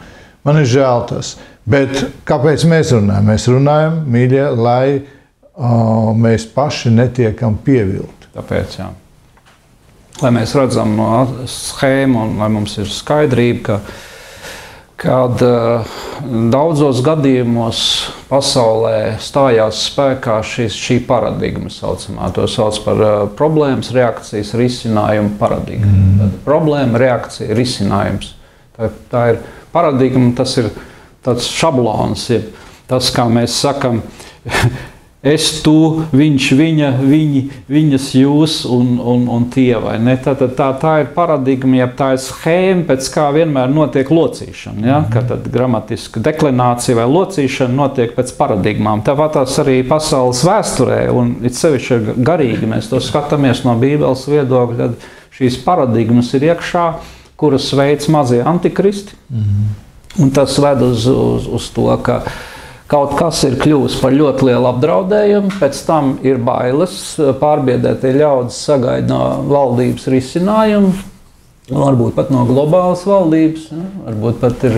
Man ir žēl tas. Bet kāpēc mēs runājam? Mēs runājam, mīļie, lai o, mēs paši netiekam pievilti. Tāpēc, jā. Lai mēs redzam no schēmu un lai mums ir skaidrība, ka kad uh, daudzos gadījumos pasaulē stājās spēkā šis, šī paradigma, saucamā. To sauc par uh, problēmas, reakcijas, risinājumu paradigmu. Mm. Tad problēma, reakcija, risinājums. Tā, tā ir paradigma, tas ir tāds šablons, jeb tas, kā mēs sakam. Es, tu, viņš, viņa, viņi, viņas, jūs un, un, un tie. Tā, tā, tā, tā ir paradigma, ja tā ir schēma, pēc kā vienmēr notiek locīšana. Ja? Kad tad gramatiska deklinācija vai locīšana notiek pēc paradigmām. Tāpat arī pasaules vēsturē, un it sevišķi garīgi mēs to skatāmies no Bībeles viedokļa, tad šīs paradigmas ir iekšā, kuras veids mazie antikristi. Mm -hmm. Un tas ved uz, uz, uz to, ka Kaut kas ir kļuvis par ļoti lielu apdraudējumu, pēc tam ir bailes, pārbiedētie ļaudis sagaida no valdības risinājumu, varbūt pat no globālas valdības, varbūt pat ir.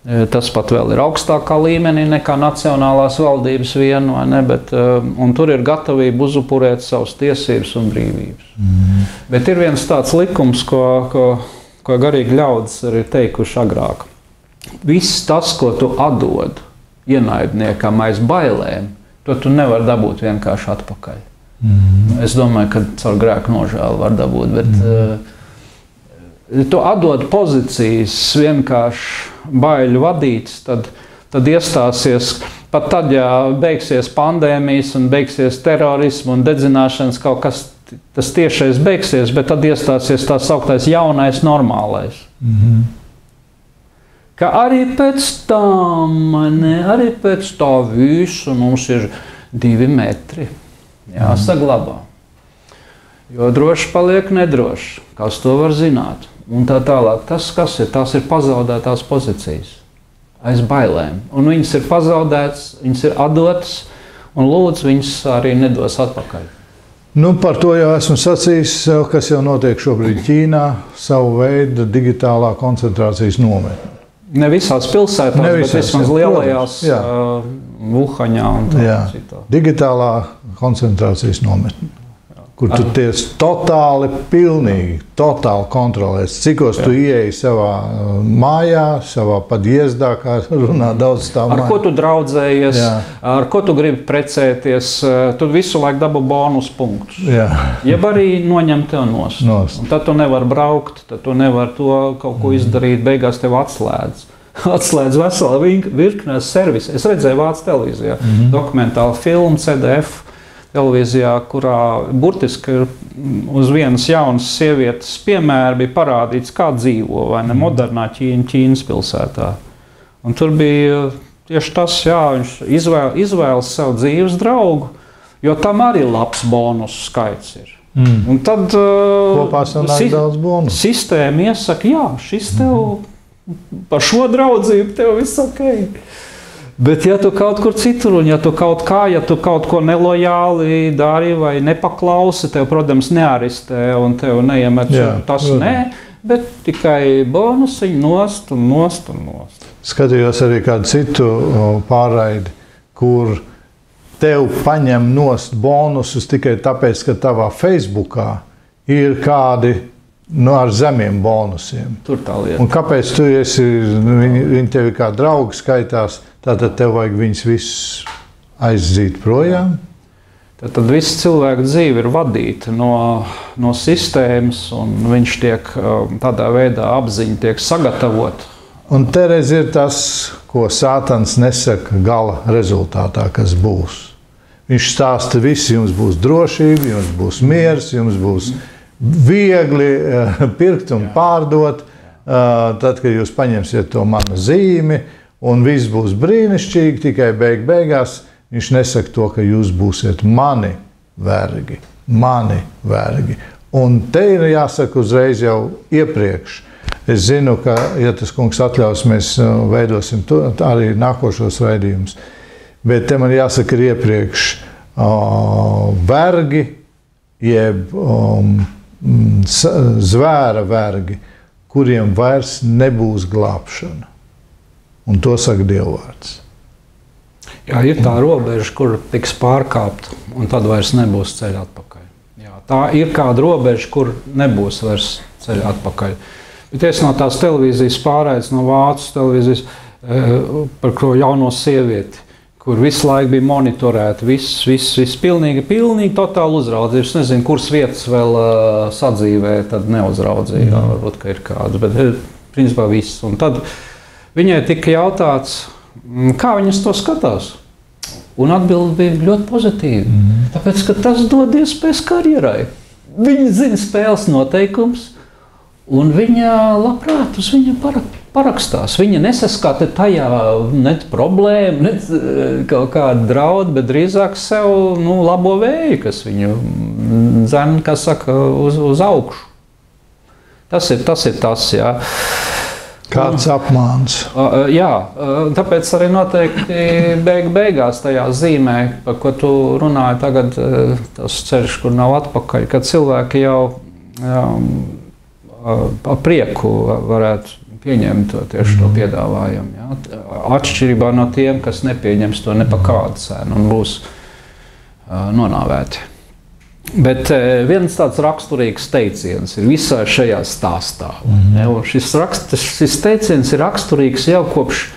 E, tas pat vēl ir augstākā līmenī nekā nacionālās valdības viena, ne, bet e, tur ir gatavība uzupurēt savas tiesības un brīvības. Mm. Bet ir viens tāds likums, ko, ko, ko garīgi ļaudis ir teikuši agrāk. Viss tas, ko tu atdod, ienaidniekam aiz bailēm, to tu nevari dabūt vienkārši atpakaļ. Mm. Es domāju, ka caur grēku nožēlu var dabūt. Bet, mm. uh, tu atdod pozīcijas vienkārši baiļu vadīts, tad, tad iestāsies. Pat tad, ja beigsies pandēmijas, un beigsies terorisms un dedzināšanas kaut kas, tas tiešais beigsies, bet tad iestāsies tā sauktais jaunais, normālais. Mm -hmm ka arī pēc tam, ne, arī pēc tā visa mums ir divi metri jāsaglabā. Jo droši paliek nedroši. Kas to var zināt? un tā tālāk. Tas, kas ir, tās ir pazaudētās pozīcijas aiz bailēm. Un viņas ir pazaudētas, viņas ir atdotas, un lūdzu, viņas arī nedos atpakaļ. Nu, par to jau esmu sacījis, kas jau notiek šobrīd Ķīnā, savu veidu digitālā koncentrācijas nometne. Ne visās pilsētās, ne visās, bet vismaz lielajās, uh, Wuhanā un tādā citā. Digitālā koncentrācijas nometne kur tu tiec totāli, pilnīgi, totāli kontrolēts. Cikos Jā. tu ieeji savā uh, mājā, savā padiezdā, kā runā daudz tā. Ar mājā. ko tu draudzējies, Jā. ar ko tu gribi precēties, uh, tu visu laiku dabū bonus punktus. Jā. Jeb arī noņem tev nost. nost. Un tad tu nevari braukt, tad tu nevari to kaut ko izdarīt, beigās tev atslēdz. Atslēdz veselu virkni servisu. Es redzēju Vācijas televīzijā mm -hmm. dokumentālu filmu CDF televīzijā, kurā burtiski uz vienas jaunas sievietes piemēra bija parādīts, kā dzīvo vai ne mhm. modernā Ķīna, Ķīnas pilsētā. Un tur bija tieši tas, jā, viņš izvēl, izvēlas sev dzīves draugu, jo tam arī labs bonus skaits ir. Mm. Un tad uh, si sistēma iesaka, jā, šis tev mm. par šo draudzību tev viss ok. Bet, ja tu kaut kur citur, un ja tu kaut kā, ja tu kaut ko nelojāli dari vai nepaklausi, tev, protams, nearistē un tev neiemet Jā, tas protams. nē, bet tikai bonusiņu nost un nost un nost. Skatījos arī kādu citu pārraidi, kur tev paņem nost bonusus tikai tāpēc, ka tavā Facebookā ir kādi nu, ar zemiem bonusiem. Tur tā lieta. Un kāpēc tu esi, viņi, viņi tevi kā draugi skaitās? Tātad tev vajag viņus visus aizzīt projām. Tad, tad viss cilvēka dzīve ir vadīta no, no sistēmas, un viņš tiek um, tādā veidā apziņa tiek sagatavota. Un Terēze ir tas, ko Sātans nesaka gala rezultātā, kas būs. Viņš stāsta, ka jums būs drošība, jums būs miers, jums būs viegli uh, pirkt un pārdot. Uh, tad, kad jūs paņemsiet to manu zīmi, un viss būs brīnišķīgi, tikai beig beigās viņš nesaka to, ka jūs būsiet mani vergi, mani vergi. Un te ir jāsaka uzreiz jau iepriekš. Es zinu, ka, ja tas kungs atļaus, mēs uh, veidosim to, arī nākošos raidījumus. Bet te man jāsaka iepriekš, uh, vergi, jeb um, zvēra vergi, kuriem vairs nebūs glābšana. Un to saka Dievvvārds. Jā, ir tā robeža, kur tiks pārkāpta, un tad vairs nebūs ceļa atpakaļ. Jā, tā ir kāda robeža, kur nebūs vairs ceļa atpakaļ. Bet es no tās televīzijas pārēju no Vācijas televīzijas eh, par ko jauno sievieti, kur visu laiku bija monitorēta, viss, viss, viss pilnīgi, pilnīgi totāli uzraudzīja. Es nezinu, kuras vietas vēl uh, sadzīvē, tad neuzraudzīja. Mm. Jā, varbūt, ka ir kādas, bet eh, principā viss. Un tad, Viņai tika jautāts, mm, kā viņas to skatās. Un atbilde bija ļoti pozitīva. Mm -hmm. Tāpēc, ka tas dod iespējas karjerai. Viņa zina spēles noteikumus, un viņa labprāt uz viņu parakstās. Viņa nesaskata tajā ne problēmu, ne eh, kaut kādu draudu, bet drīzāk sev nu, labo vēju, kas viņu dzēna, kas saka, uz, uz augšu. Tas ir tas, ir tas jā. Kāds apmāns? Jā, tāpēc arī noteikti beig beigās tajā zīmē, par ko tu runāji, tagad tas ceļš, kur nav atpakaļ, kad cilvēki jau ar prieku varētu pieņemt to, tieši to piedāvājumu. Jā. Atšķirībā no tiem, kas nepieņems to ne pa kādu cenu un būs nonāvēti. Bet viens tāds raksturīgs teiciens ir visā šajā stāstā. Mm -hmm. šis, rakst, šis teiciens ir raksturīgs jau kopš,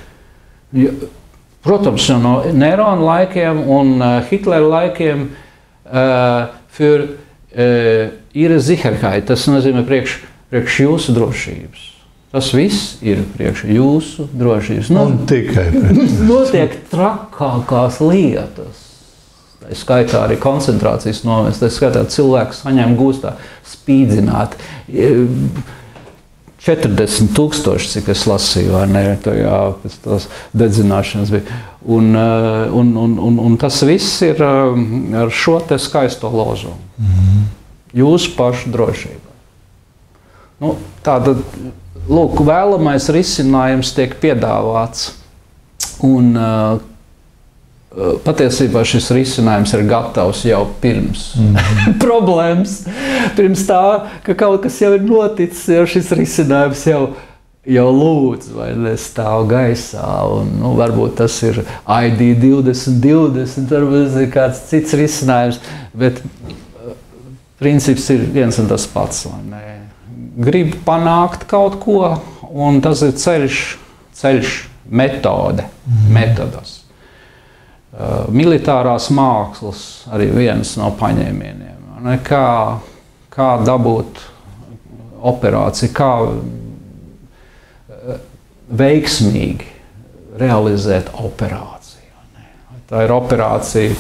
protams, no Nerona laikiem un uh, Hitlera laikiem. Uh, für uh, ihre Sicherheit, tas nozīmē priekš, priekš jūsu drošības. Tas viss ir priekš jūsu drošības. No, un tikai notiek trakākās lietas Tā skaitā arī koncentrācijas novērst, tā skaitā cilvēks saņem gūstā spīdzināt. 40 tūkstoši, cik es lasīju, vai ne, tajā pēc tās dedzināšanas bija. Un, eh, un, un, un, un tas viss ir eh, ar šo te skaisto lozumu. Mm -hmm. Jūsu pašu drošība. Nu, tāda lūk, vēlamais risinājums tiek piedāvāts. Un, uh, Patiesībā šis risinājums ir gatavs jau pirms mm -hmm. problēmas, pirms tā, ka kaut kas jau ir noticis, jau šis risinājums jau, jau lūdz vai nestāv gaisā. Un, nu, varbūt tas ir ID 2020, varbūt ir kāds cits risinājums, bet princips ir viens un tas pats grib panākt kaut ko, un tas ir ceļš, ceļš metode, mm. metodas. Uh, militārās mākslas arī viens no paņēmieniem. Ne, kā, kā dabūt operāciju, kā uh, veiksmīgi realizēt operāciju. Ne. Tā ir operācija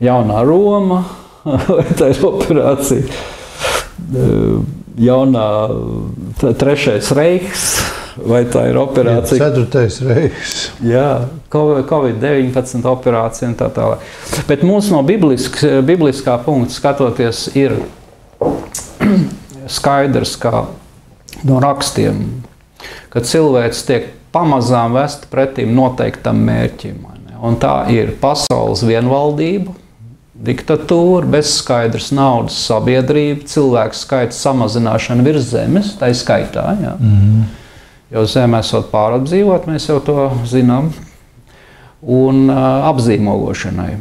Jaunā Roma, vai tā ir operācija uh, jaunā, trešais reiks, vai tā ir operācija? Ceturtais reiks. Jā, Covid-19 operācija un tā tālāk. Bet mums no biblisk, bibliskā punkta skatoties ir skaidrs, kā no rakstiem, ka cilvēks tiek pamazām vest pretim noteiktam mērķim. Un tā ir pasaules vienvaldība, diktatūra, bezskaidrs naudas sabiedrība, cilvēku skaita samazināšana virs zemes, tā ir skaitā. Ja? Mm. Jo zeme esot pārapdzīvot, mēs jau to zinām, un uh, apzīmogošanai.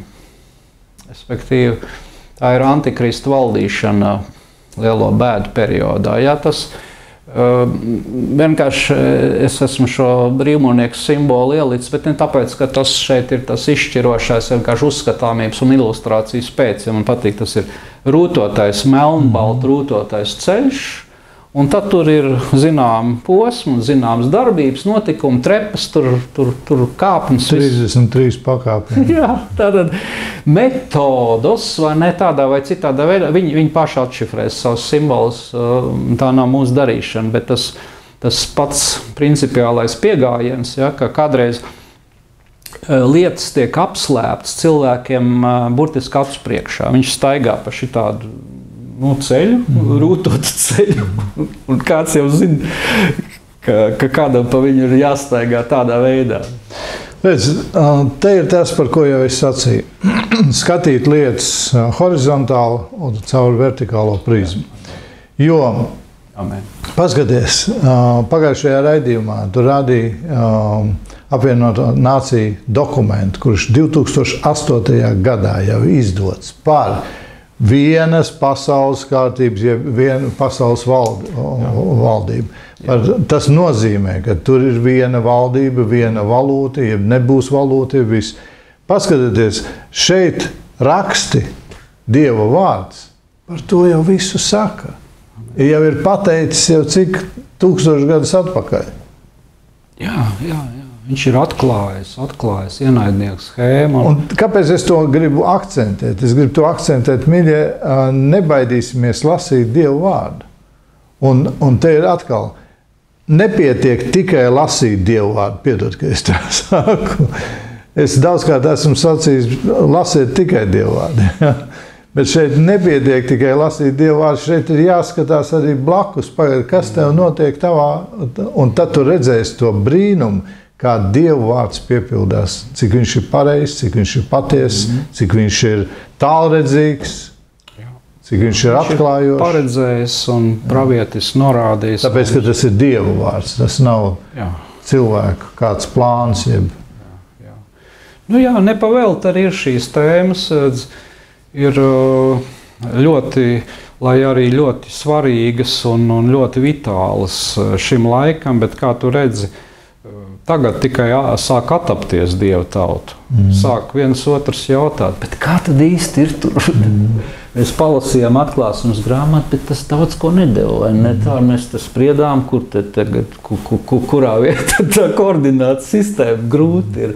Respektīvi, tā ir antikrista valdīšana lielo bēdu periodā. Ja? Tas ir Vienkārši es esmu šo brīvmonieku simbolu ielicis, bet ne tāpēc, ka tas šeit ir tas izšķirošais, vienkārši uzskatāmības un ilustrācijas pēc. Ja man patīk, tas ir rūtotais, melnbalts, rūtotais ceļš Un tad tur ir zināms posms, zināmas darbības, notikumi, trepas, tur, tur, tur kāpnes. 33 pakāpienas. Jā, tātad metodos, vai ne tādā vai citādā veidā, viņi, viņi paši atšifrēs savus simbolus. Tā nav mūsu darīšana, bet tas, tas pats principiālais pieejams, ja, ka kādreiz lietas tiek apslēptas cilvēkiem burtiski acu priekšā. Viņš staigā pa šitādu nu, ceļu, mm. rūtot ceļu. Un kāds jau zina, ka, ka kādam pa viņu ir jāstaigā tādā veidā. Redz, te ir tas, par ko jau es sacīju. Skatīt lietas horizontāli un caur vertikālo prizmu. Jo, Amen. paskaties, pagājušajā raidījumā tur rādīja apvienoto nāciju dokumentu, kurš 2008. gadā jau izdots par vienas pasaules kārtības, jeb viena pasaules valdi, valdība. Par, tas nozīmē, ka tur ir viena valdība, viena valūta, jeb nebūs valūta, jeb viss. Paskatieties, šeit raksti Dieva vārds. Par to jau visu saka. Jau ir pateicis jau cik tūkstoši gadus atpakaļ. Jā, jā, jā. Viņš ir atklājis, atklājis ienaidnieku schēmu. Un kāpēc es to gribu akcentēt? Es gribu to akcentēt, mīļie, nebaidīsimies lasīt Dievu vārdu. Un, un te ir atkal, nepietiek tikai lasīt Dievu vārdu, piedod, ka es tā saku. Es daudzkārt esmu sacījis, lasiet tikai Dievu vārdu. Bet šeit nepietiek tikai lasīt Dievu vārdu, šeit ir jāskatās arī blakus, kas tev notiek tavā, un tad tu redzēsi to brīnumu, kā Dieva vārds piepildās, cik viņš ir pareizs, cik viņš ir patiess, mm -hmm. cik viņš ir tālredzīgs. Cik viņš ir atklājis, paredzējis un pravietis norādījis. Tāpēc, ka tas ir Dieva vārds, tas nav jā. cilvēka kāds plāns. Jeb... Jā, jā. Nu jā, nepavēlt arī ir šīs tēmas. Ir ļoti, lai arī ļoti svarīgas un, un ļoti vitālas šim laikam, bet kā tu redzi, Tagad tikai sāk attapties dievu tautu. Mm. Sāk viens otrs jautāt, kā tad īsti ir tur? Mm. Mēs palasījām atklāsmes grāmatu, bet tas daudz ko nedēļa. Ne? Tā mēs spriedām, kur tagad, ku, ku, ku, kurā vietā tā koordinācijas sistēma grūti ir.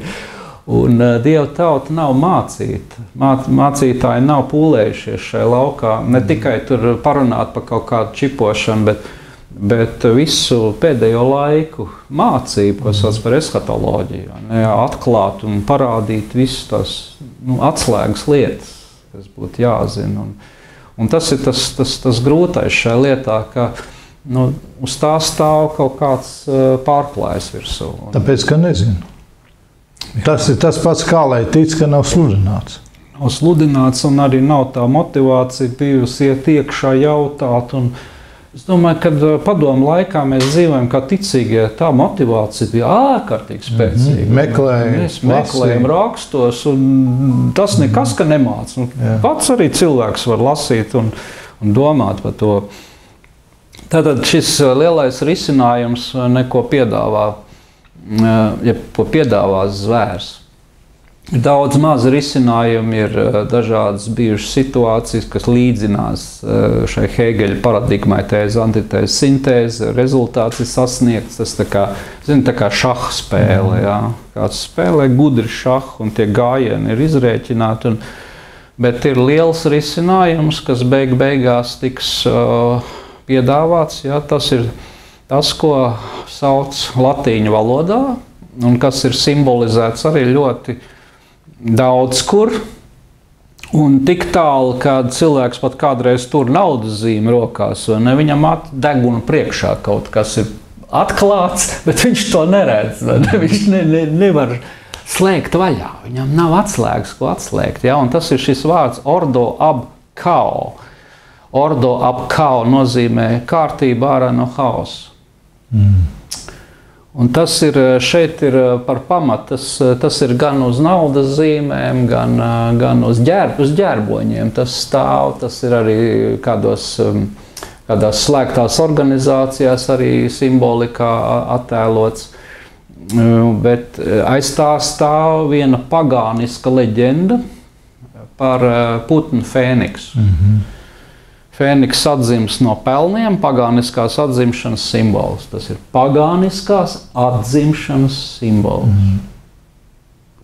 Un uh, Dieva tauta nav mācīta. Māc, mācītāji nav pūlējušies šajā laukā. Ne tikai tur parunāt par kaut kādu čipošanu, bet Bet visu pēdējo laiku mācību, ko sauc par eskatoloģiju, ne, atklāt un parādīt visas tās nu, atslēgas lietas, kas būtu jāzina. Un, un tas ir tas, tas, tas grūtais šajā lietā, ka nu, uz tā stāv kaut kāds pārklājs virsū. Tāpēc, ka nezinu. Tas ir tas pats, kā lai tic, ka nav sludināts. Nav sludināts, un arī nav tā motivācija bijusi iet iekšā, jautāt. Un, Es domāju, ka padomu laikā mēs dzīvojam kā ticīgie. Tā motivācija bija ārkārtīgi spēcīga. Mm -hmm. Meklējam, mēs meklējam rakstos, un tas nekas, ka nemācām. Pats arī cilvēks var lasīt un, un domāt par to. Tātad šis lielais risinājums neko piedāvā, ja ko piedāvā zvērs. Daudz maz risinājumu ir eh, dažādas bijušas situācijas, kas līdzinās eh, šai Hēgeļa paradigmai, tēze, antitēze, sintēze. Rezultāts ir sasniegts. Tas tā kā, zin, tā kā šaha spēle. Jā. Kāds spēlē gudri šahu un tie gājieni ir izrēķināti. Un, bet ir liels risinājums, kas beig beigās tiks uh, piedāvāts. Jā. Tas ir tas, ko sauc latīņu valodā un kas ir simbolizēts arī ļoti daudz kur. Un tik tālu, ka cilvēks pat kādreiz tur naudas zīmē rokās, vai ne? Viņam deguna priekšā kaut kas ir atklāts, bet viņš to neredz. Ne? Viņš ne, ne, nevar slēgt vaļā. Viņam nav atslēgas, ko atslēgt. Ja? Un tas ir šis vārds ordo ab kao. Ordo ab kao nozīmē kārtība ārā no haosa. Mm. Un tas ir eh, šeit ir eh, par pamatu. Tas, eh, tas ir gan uz naudas zīmēm, gan, gan uz, ģērb, uz ģērboņiem. Tas stāv, tas ir arī kādos, um, kādās slēgtās organizācijās, arī simbolikā attēlots. Bet aiz tā stāv viena pagāniska leģenda par putnu fēniksu. Mm -hmm. Fēniks atzīmes no pelniem, pagāniskās atzimšanas simbols. Tas ir pagāniskās atzimšanas simbols. Mm.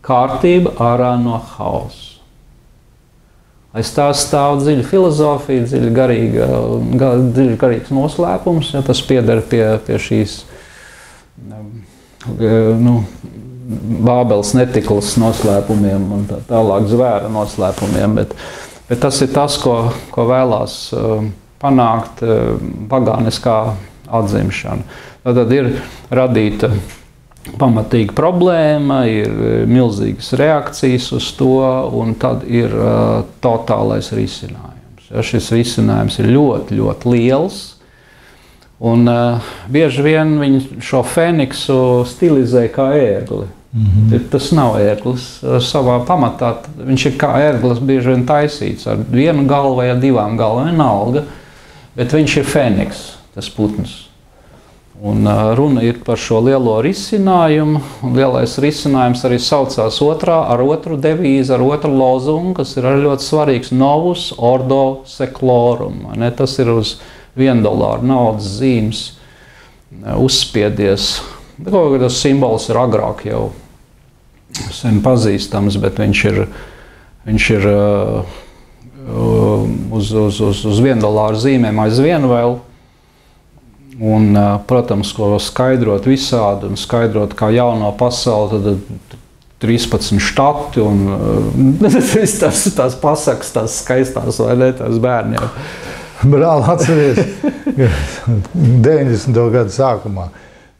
Kārtība ārā no hausa. Aiz tā stāv dziļa filozofija, dziļa garīga, dziļa garīgs noslēpums. Ja, tas pieder pie, pie šīs nu, Bābeles netiklas noslēpumiem un tā tālāk zvēra noslēpumiem. Bet, uh, Bet tas ir tas, ko, ko vēlās uh, panākt uh, pagāniskā atzimšana. Tad ir radīta pamatīga problēma, ir uh, milzīgas reakcijas uz to, un tad ir totālais risinājums. Ja, šis risinājums ir ļoti, ļoti liels. Un, uh, bieži vien viņi šo feniksu stilizē kā ērgli. Mm -hmm. Tas nav ērglis savā pamatā. Viņš ir kā ērglis, bieži vien taisīts ar vienu galvu vai divām galvām, vienalga. Bet viņš ir fēniks, tas putns. Un, runa ir par šo lielo risinājumu. Lielais risinājums arī saucās otrā, ar otru devīzi, ar otru lozungu, kas ir ļoti svarīgs. Novus ordo seclorum. Ne? Tas ir uz vienu dolāru naudas zīmes uzspiedies. Bet, tas simbols ir agrāk jau sen pazīstams, bet viņš ir, viņš ir uh, uz, uz, uz, uz vienu dolāru zīmēm aizvien vēl. Un, uh, protams, ko skaidrot visādi un skaidrot kā jauno pasauli, tad 13 štati un uh, tās, tās pasakas, tās skaistās vai ne, tās bērniem. Brāl, atceries, 90. gadu sākumā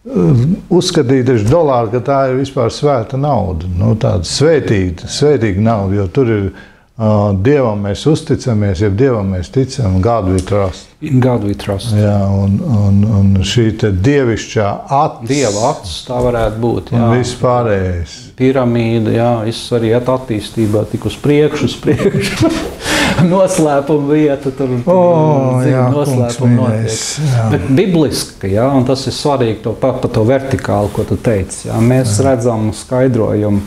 uzskatījuši dolāru, ka tā ir vispār svēta nauda. Nu, tāda svētīga, svētīga nauda, jo tur ir uh, dievam mēs uzticamies, ja dievam mēs ticam, God we trust. God we trust. Jā, un, un, un šī dievišķā acis. Dieva acis tā varētu būt. Jā. Un viss pārējais. Piramīda, jā, viss arī attīstībā tik uz priekšu, uz priekšu. noslēpuma vieta. Tur oh, zin, jā, noslēpuma notiek. Bet bibliski, jā, un tas ir svarīgi to, par, par to vertikālu, ko tu teici. Jā, mēs jā. redzam skaidrojumu.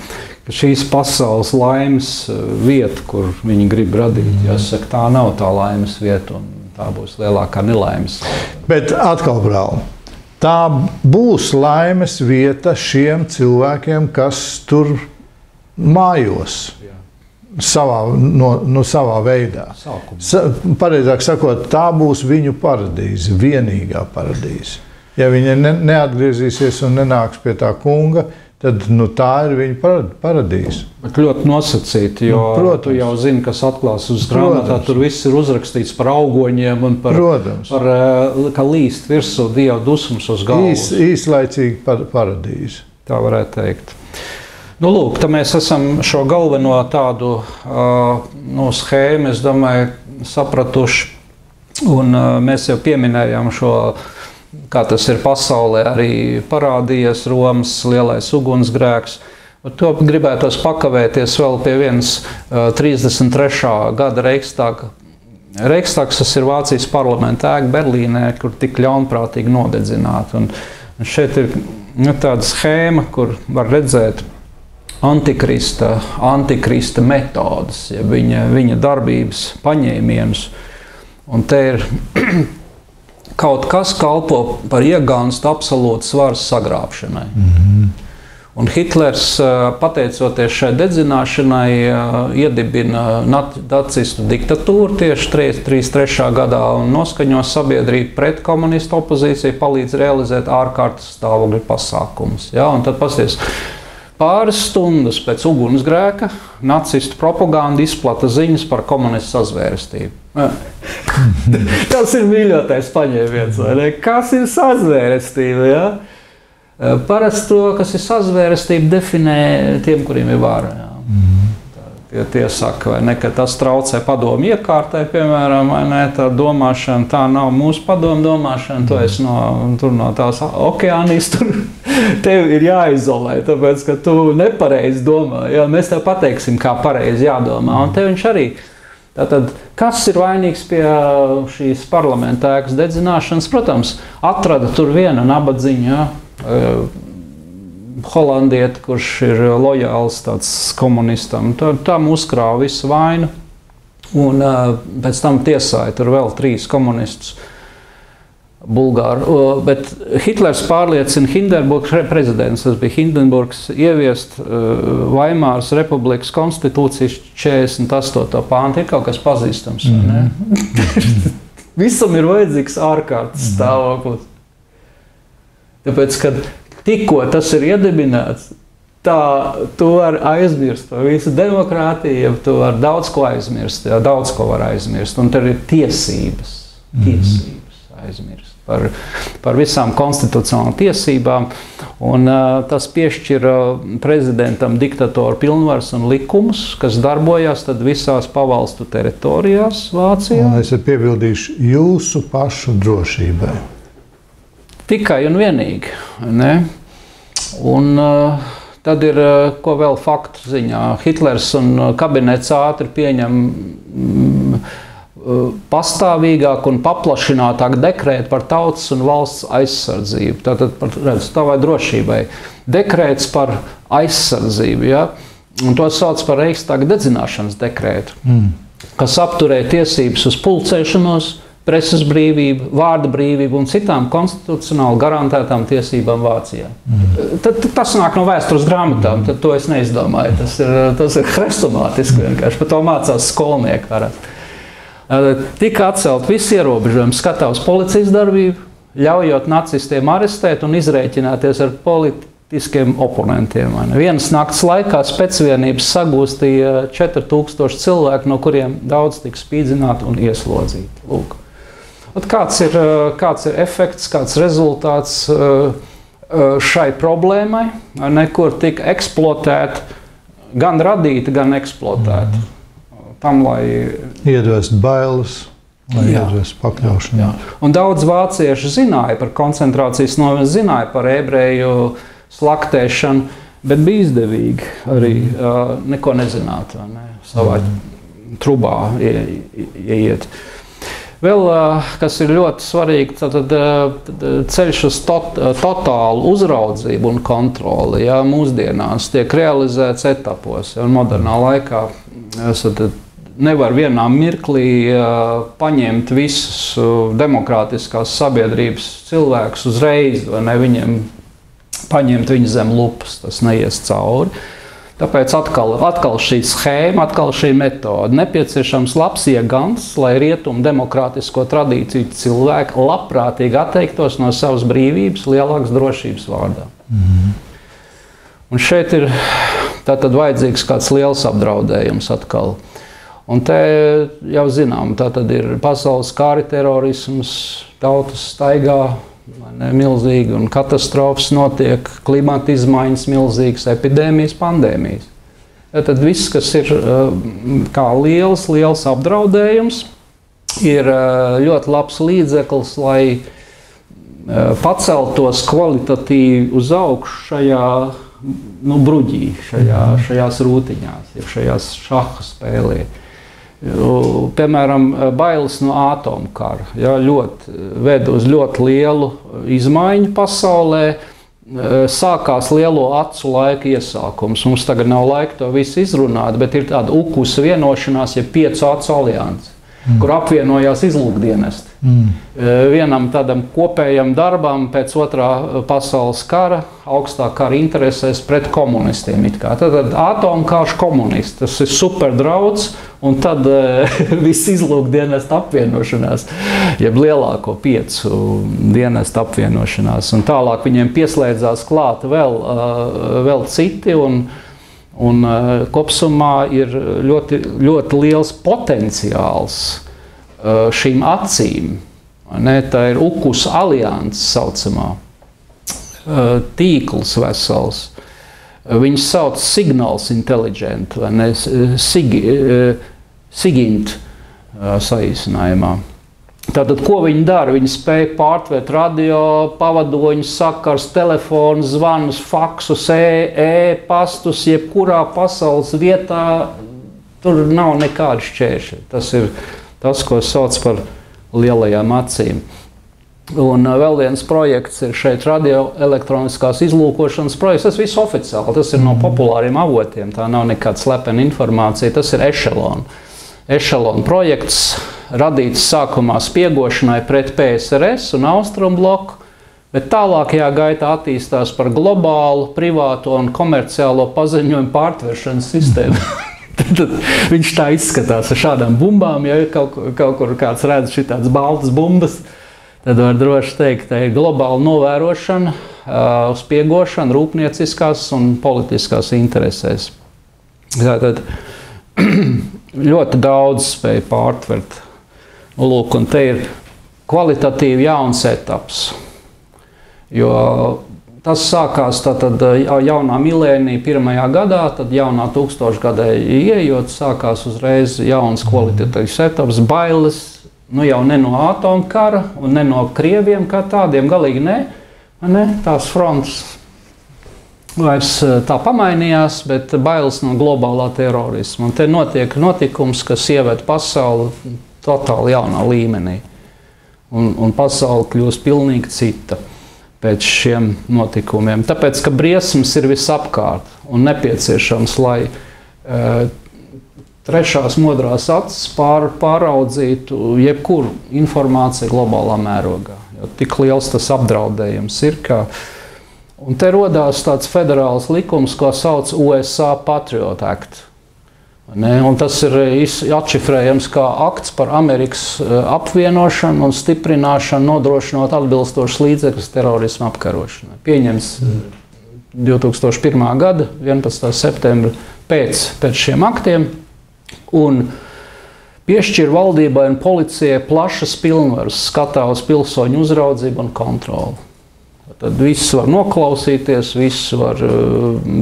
Šīs pasaules laimes eh, vieta, kur viņi grib radīt, mm. jāsaka, tā nav tā laimes vieta, un tā būs lielākā nelaimes. Bet atkal, brāl, tā būs laimes vieta šiem cilvēkiem, kas tur mājos savā, no, no savā veidā. Sa, pareizāk sakot, tā būs viņu paradīze, vienīgā paradīze. Ja viņi ne, neatgriezīsies un nenāks pie tā kunga, tad nu, tā ir viņa paradīze. Bet ļoti nosacīti, jo nu, protams. jau zini, kas atklās uz grāmatā. Tur viss ir uzrakstīts par augoņiem un par, protams. par uh, kā līst virsū dieva dusmas uz galvas. Īs, īslaicīgi par, paradīze. Tā varētu teikt. Nu, lūk, mēs esam šo galveno tādu uh, nu, schēmu, es domāju, sapratuši. Un, uh, mēs jau pieminējām šo kā tas ir pasaulē, arī parādījies Romas lielais ugunsgrēks. To gribētos pakavēties vēl pie vienas uh, 33. gada Reikstāga. Reikstāgs ir Vācijas parlamenta ēka Berlīnē, kur tik ļaunprātīgi nodedzināta. Un, un šeit ir nu, tāda schēma, kur var redzēt antikrista, antikrista metodas, ja viņa, viņa darbības paņēmienus. Un te ir kaut kas kalpo par iegānstu absolūtu svaru sagrābšanai. Mm -hmm. Un Hitlers, pateicoties šai dedzināšanai, iedibina nacistu diktatūru tieši 33. gadā un noskaņo sabiedrību pret komunistu opozīciju, palīdz realizēt ārkārtas stāvokļa pasākumus. Ja? Un tad pasties, pāris stundas pēc ugunsgrēka nacistu propaganda izplata ziņas par komunistu sazvērestību. Tas ir mīļotais paņēmiens, vai ne? Kas ir sazvērestība? Ja? Parasti to, kas ir sazvērestība, definē tiem, kuriem ir vāra. Ja? Tie, tie saka, ne, ka tas traucē padomu iekārtai, piemēram, vai ne, tā domāšana, tā nav mūsu padomu domāšana, tu esi no, no tās okeānijas, tur tev ir jāizolē, tāpēc, ka tu nepareizi domā, ja mēs tev pateiksim, kā pareizi jādomā, un te viņš arī Tātad, kas ir vainīgs pie šīs parlamenta ēkas dedzināšanas? Protams, atrada tur viena nabadzīņa. Ja, Holandieti, kurš ir lojāls komunistam, tam uzkrāja visu vainu. Un pēc tam tiesāja tur vēl trīs komunistus. Bulgāru. Bet Hitlers pārliecina Hindenburgas prezidents, tas bija Hindenburgs, ieviest uh, Vaimāras republikas konstitūcijas 48. pāntu. Ir kaut kas pazīstams. Mm -hmm. Visam ir vajadzīgs ārkārtas mhm. stāvoklis. Tāpēc, kad tikko tas ir iedibināts, tā tu vari aizmirst par visu demokrātiju, tu vari daudz ko aizmirst, jā, daudz ko var aizmirst. Un tur ir tiesības, mhm. tiesības aizmirst par, par visām konstitucionālām tiesībām. Un, uh, tas piešķir uh, prezidentam diktatoru pilnvaras un likumus, kas darbojas visās pavalstu teritorijās Vācijā. Un es piebildīšu jūsu pašu drošībai. Tikai un vienīgi. Ne? Un, uh, Tad ir ko vēl faktu ziņā. Hitlers un kabinets ātri pieņem mm, pastāvīgāk un paplašinātāk dekrētu par tautas un valsts aizsardzību. Tātad par tavai drošībai. Dekrēts par aizsardzību. Ja? Un to sauc par Reichstaga dedzināšanas dekrētu, mm. kas apturēja tiesības uz pulcēšanos, preses brīvību, vārda brīvību un citām konstitucionāli garantētām tiesībām Vācijā. Mm. Tad, tas nāk no vēstures grāmatām, tad to es neizdomāju. Tas ir, tas ir hrestomātiski vienkārši. Par to mācās skolnieki. Varētu tika atcelt visi ierobežojumi skatā uz policijas darbību, ļaujot nacistiem arestēt un izrēķināties ar politiskiem oponentiem. Vienas nakts laikā spēcvienības sagūstīja 4000 cilvēku, no kuriem daudz tika spīdzināti un ieslodzīti. Lūk. At kāds, ir, kāds ir efekts, kāds ir rezultāts šai problēmai, ne, kur tika eksploatēta, gan radīta, gan eksploatēta. Mm tam, lai iedvest bailes. Jā, jā. Un daudz vāciešu zināja par koncentrācijas nometni, zināja par ebreju slaktēšanu, bet bija izdevīgi arī mm. uh, neko nezināt, ne, savā mm. trubā ieiet. Vēl kas ir ļoti svarīgi, tad ceļš uz tot, totālu uzraudzību un kontroli. Ja, mūsdienās tiek realizēts etapos, ja modernā laikā esat nevar vienā mirklī paņemt visus demokrātiskās sabiedrības cilvēkus uzreiz, vai ne viņiem paņemt viņu zem lupas. Tas neies cauri. Tāpēc atkal, atkal šī schēma, atkal šī metode. Nepieciešams labs iegans, lai rietumu demokrātisko tradīciju cilvēki labprātīgi atteiktos no savas brīvības, lielākas drošības vārdā. Mm -hmm. Un šeit ir tātad vajadzīgs kāds liels apdraudējums atkal. Un te jau zinām, tā tad ir pasaules kāri terorisms, tautas staigā, milzīgi un katastrofas notiek, klimata izmaiņas milzīgas, epidēmijas, pandēmijas. Ja tad viss, kas ir kā liels, liels apdraudējums, ir ļoti labs līdzeklis, lai paceltos kvalitatīvi uz augšu šajā nu, bruģī, šajā, šajās rūtiņās, šajās šaha spēlēs. Piemēram, bailes no atomu kara ja, ļoti, ved uz ļoti lielu izmaiņu pasaulē. Sākās lielo acu laika iesākums. Mums tagad nav laika to visu izrunāt, bet ir tāda ukusa vienošanās, ja piecu acu alianses mm. kur apvienojās izlūkdienesti. Mm. Vienam tādam kopējam darbam pēc otrā pasaules kara, augstā kara interesēs pret komunistiem. Tad, atomkārš komunists, tas ir super drauds, un tad viss izlūkdienestu apvienošanās, jeb lielāko piecu dienestu apvienošanās. Un tālāk viņiem pieslēdzās klāt vēl, vēl citi. Un, Un uh, kopumā ir ļoti, ļoti liels potenciāls uh, šīm acīm. Ne, tā ir UKUS alianses saucamā uh, tīkls vesels. Viņus sauc signāls intelligent vai ne, sigi, SIGINT saīsinājumā. Tātad, ko viņi dara? Viņi spēj pārtvert radio, pavadoņus, sakars, telefonu, zvanus, faksus, e-pastus, e jebkurā pasaules vietā. Tur nav nekāda šķēršļa. Tas ir tas, ko sauc par lielajām acīm. Un vēl viens projekts ir šeit radioelektroniskās izlūkošanas projekts. Tas viss oficiāli, tas ir no populāriem avotiem. Tā nav nekāda slepena informācija, tas ir ešelons. Ešelons projekts radīts sākumā spiegošanai pret PSRS un Austrumu bloku, bet tālākajā gaitā attīstās par globālu, privāto un komerciālo paziņojumu pārtveršanas sistēmu. Tad viņš tā izskatās ar šādām bumbām. Ja kaut, kaut kur kāds redz šādas baltas bumbas, tad var droši teikt, ka ir globāla novērošana, spiegošana rūpnieciskās un politiskās interesēs. Tātad ļoti daudz spēja pārtvert lūk, un te ir kvalitatīvi jauns etaps. Jo tas sākās tātad, jaunā milēnija, pirmajā gadā, tad jaunā tūkstošgadē ieejot, sākās uzreiz jauns kvalitatīvs etaps, bailes. Nu, jau ne no atomkara un ne no krieviem kā tādiem, galīgi ne. ne tās fronts vairs tā pamainījās, bet bailes no globālā terorisma. Un te notiek notikums, kas ieved pasauli totāli jaunā līmenī. Un, un pasaule kļūst pilnīgi cita pēc šiem notikumiem. Tāpēc, ka briesmas ir visapkārt un nepieciešams, lai e, trešās modrās acis pār, pāraudzītu jebkuru informāciju globālā mērogā. Jo tik liels tas apdraudējums ir. Ka, un te radās tāds federāls likums, ko sauc USA Patriot Act. Ne, tas ir atšifrējams kā akts par Amerikas e, apvienošanu un stiprināšanu, nodrošinot atbilstošus līdzekļus terorismu apkarošanai. Pieņems 2001. E, gada 11. septembra pēc, pēc šiem aktiem un piešķir valdībai un policijai plašas pilnvaras skatā uz pilsoņu uzraudzību un kontroli. Tad viss var noklausīties, viss var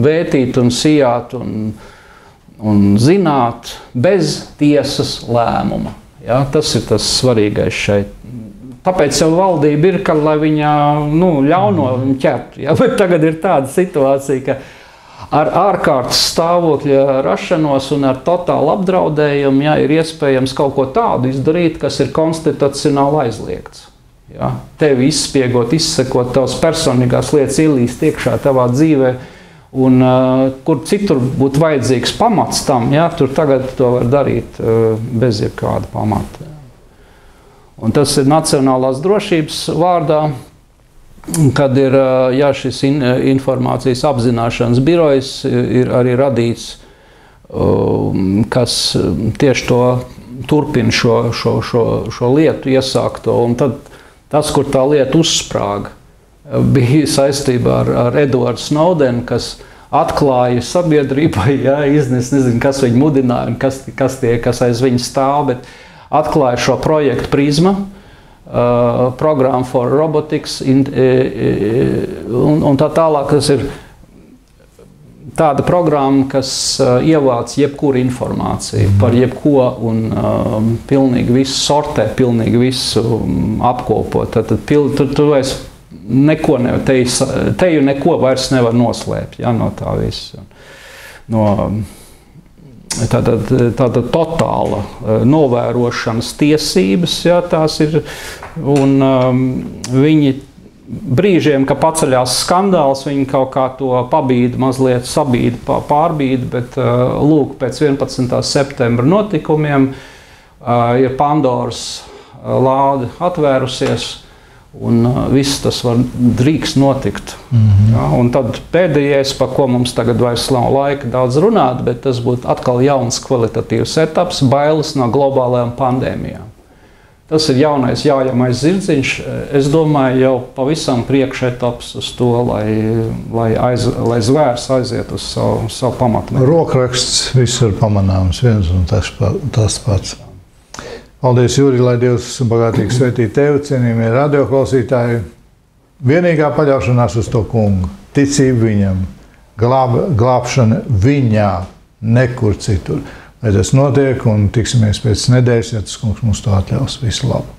vētīt un sijāt. Un, un zināt bez tiesas lēmuma. Ja, tas ir tas svarīgais šeit. Tāpēc jau valdība ir, ka, lai viņa nu, ļauno ķertu. Ja? Bet tagad ir tāda situācija, ka ar ārkārtas stāvokļa rašanos un ar totālu apdraudējumu ja, ir iespējams kaut ko tādu izdarīt, kas ir konstitucionāli aizliegts. Ja? Tevi izspiegot, izsekot, tavas personīgās lietas ielīst iekšā tavā dzīvēm Un, uh, kur citur būtu vajadzīgs pamats tam, ja, tur tagad to var darīt uh, bez jebkāda pamata. Un tas ir Nacionālās drošības vārdā, kad ir uh, ja, šis in, informācijas apzināšanas birojs, ir arī radīts, uh, kas tieši to turpina šo, šo, šo, šo lietu iesākto. Un tad tas, kur tā lieta uzsprāga, bija saistībā ar, ar Eduardu Snowdenu, kas atklāja sabiedrībai, ja, iznes, nezinu, kas viņu mudināja un kas, kas, tie, kas aiz viņa stāv, bet atklāja šo projektu prizmu. Uh, programma for robotics in, e, e, un, un tā tālāk. Tas ir tāda programma, kas uh, ievāc jebkuru informāciju mm. par jebko un um, pilnīgi visu sortē, pilnīgi visu um, apkopo. Tad, tad pil, tu, tu esi neko nevar, te, teju neko vairs nevar noslēpt ja, no tā visa. No, tāda, tāda totāla e, novērošanas tiesības, ja, tās ir, un um, viņi brīžiem, kad paceļās skandāls, viņi kaut kā to pabīda, mazliet sabīda, pārbīda, bet uh, lūk, pēc 11. septembra notikumiem uh, ir Pandoras lāde atvērusies. Un uh, viss tas var drīkst notikt. Mm -hmm. ja, un tad pēdējais, par ko mums tagad vairs nav laika daudz runāt, bet tas būtu atkal jauns kvalitatīvs etaps, bailes no globālajām pandēmijām. Tas ir jaunais jājamais zirdziņš. Es domāju, jau pavisam priekšetaps uz to, lai, lai, aiz, lai zvērs aiziet uz savu, savu pamatu. Rokraksts viss ir pamanāms, viens un tas, tas pats. Paldies, Juri, lai Dievs bagātīgi svētī tevi, cienījamie radioklausītāji. Vienīgā paļaušanās uz to kungu, ticība viņam, glāb, glābšana viņā, nekur citur. Lai tas notiek un tiksimies pēc nedēļas, ja tas kungs mums to atļaus. Visu labu!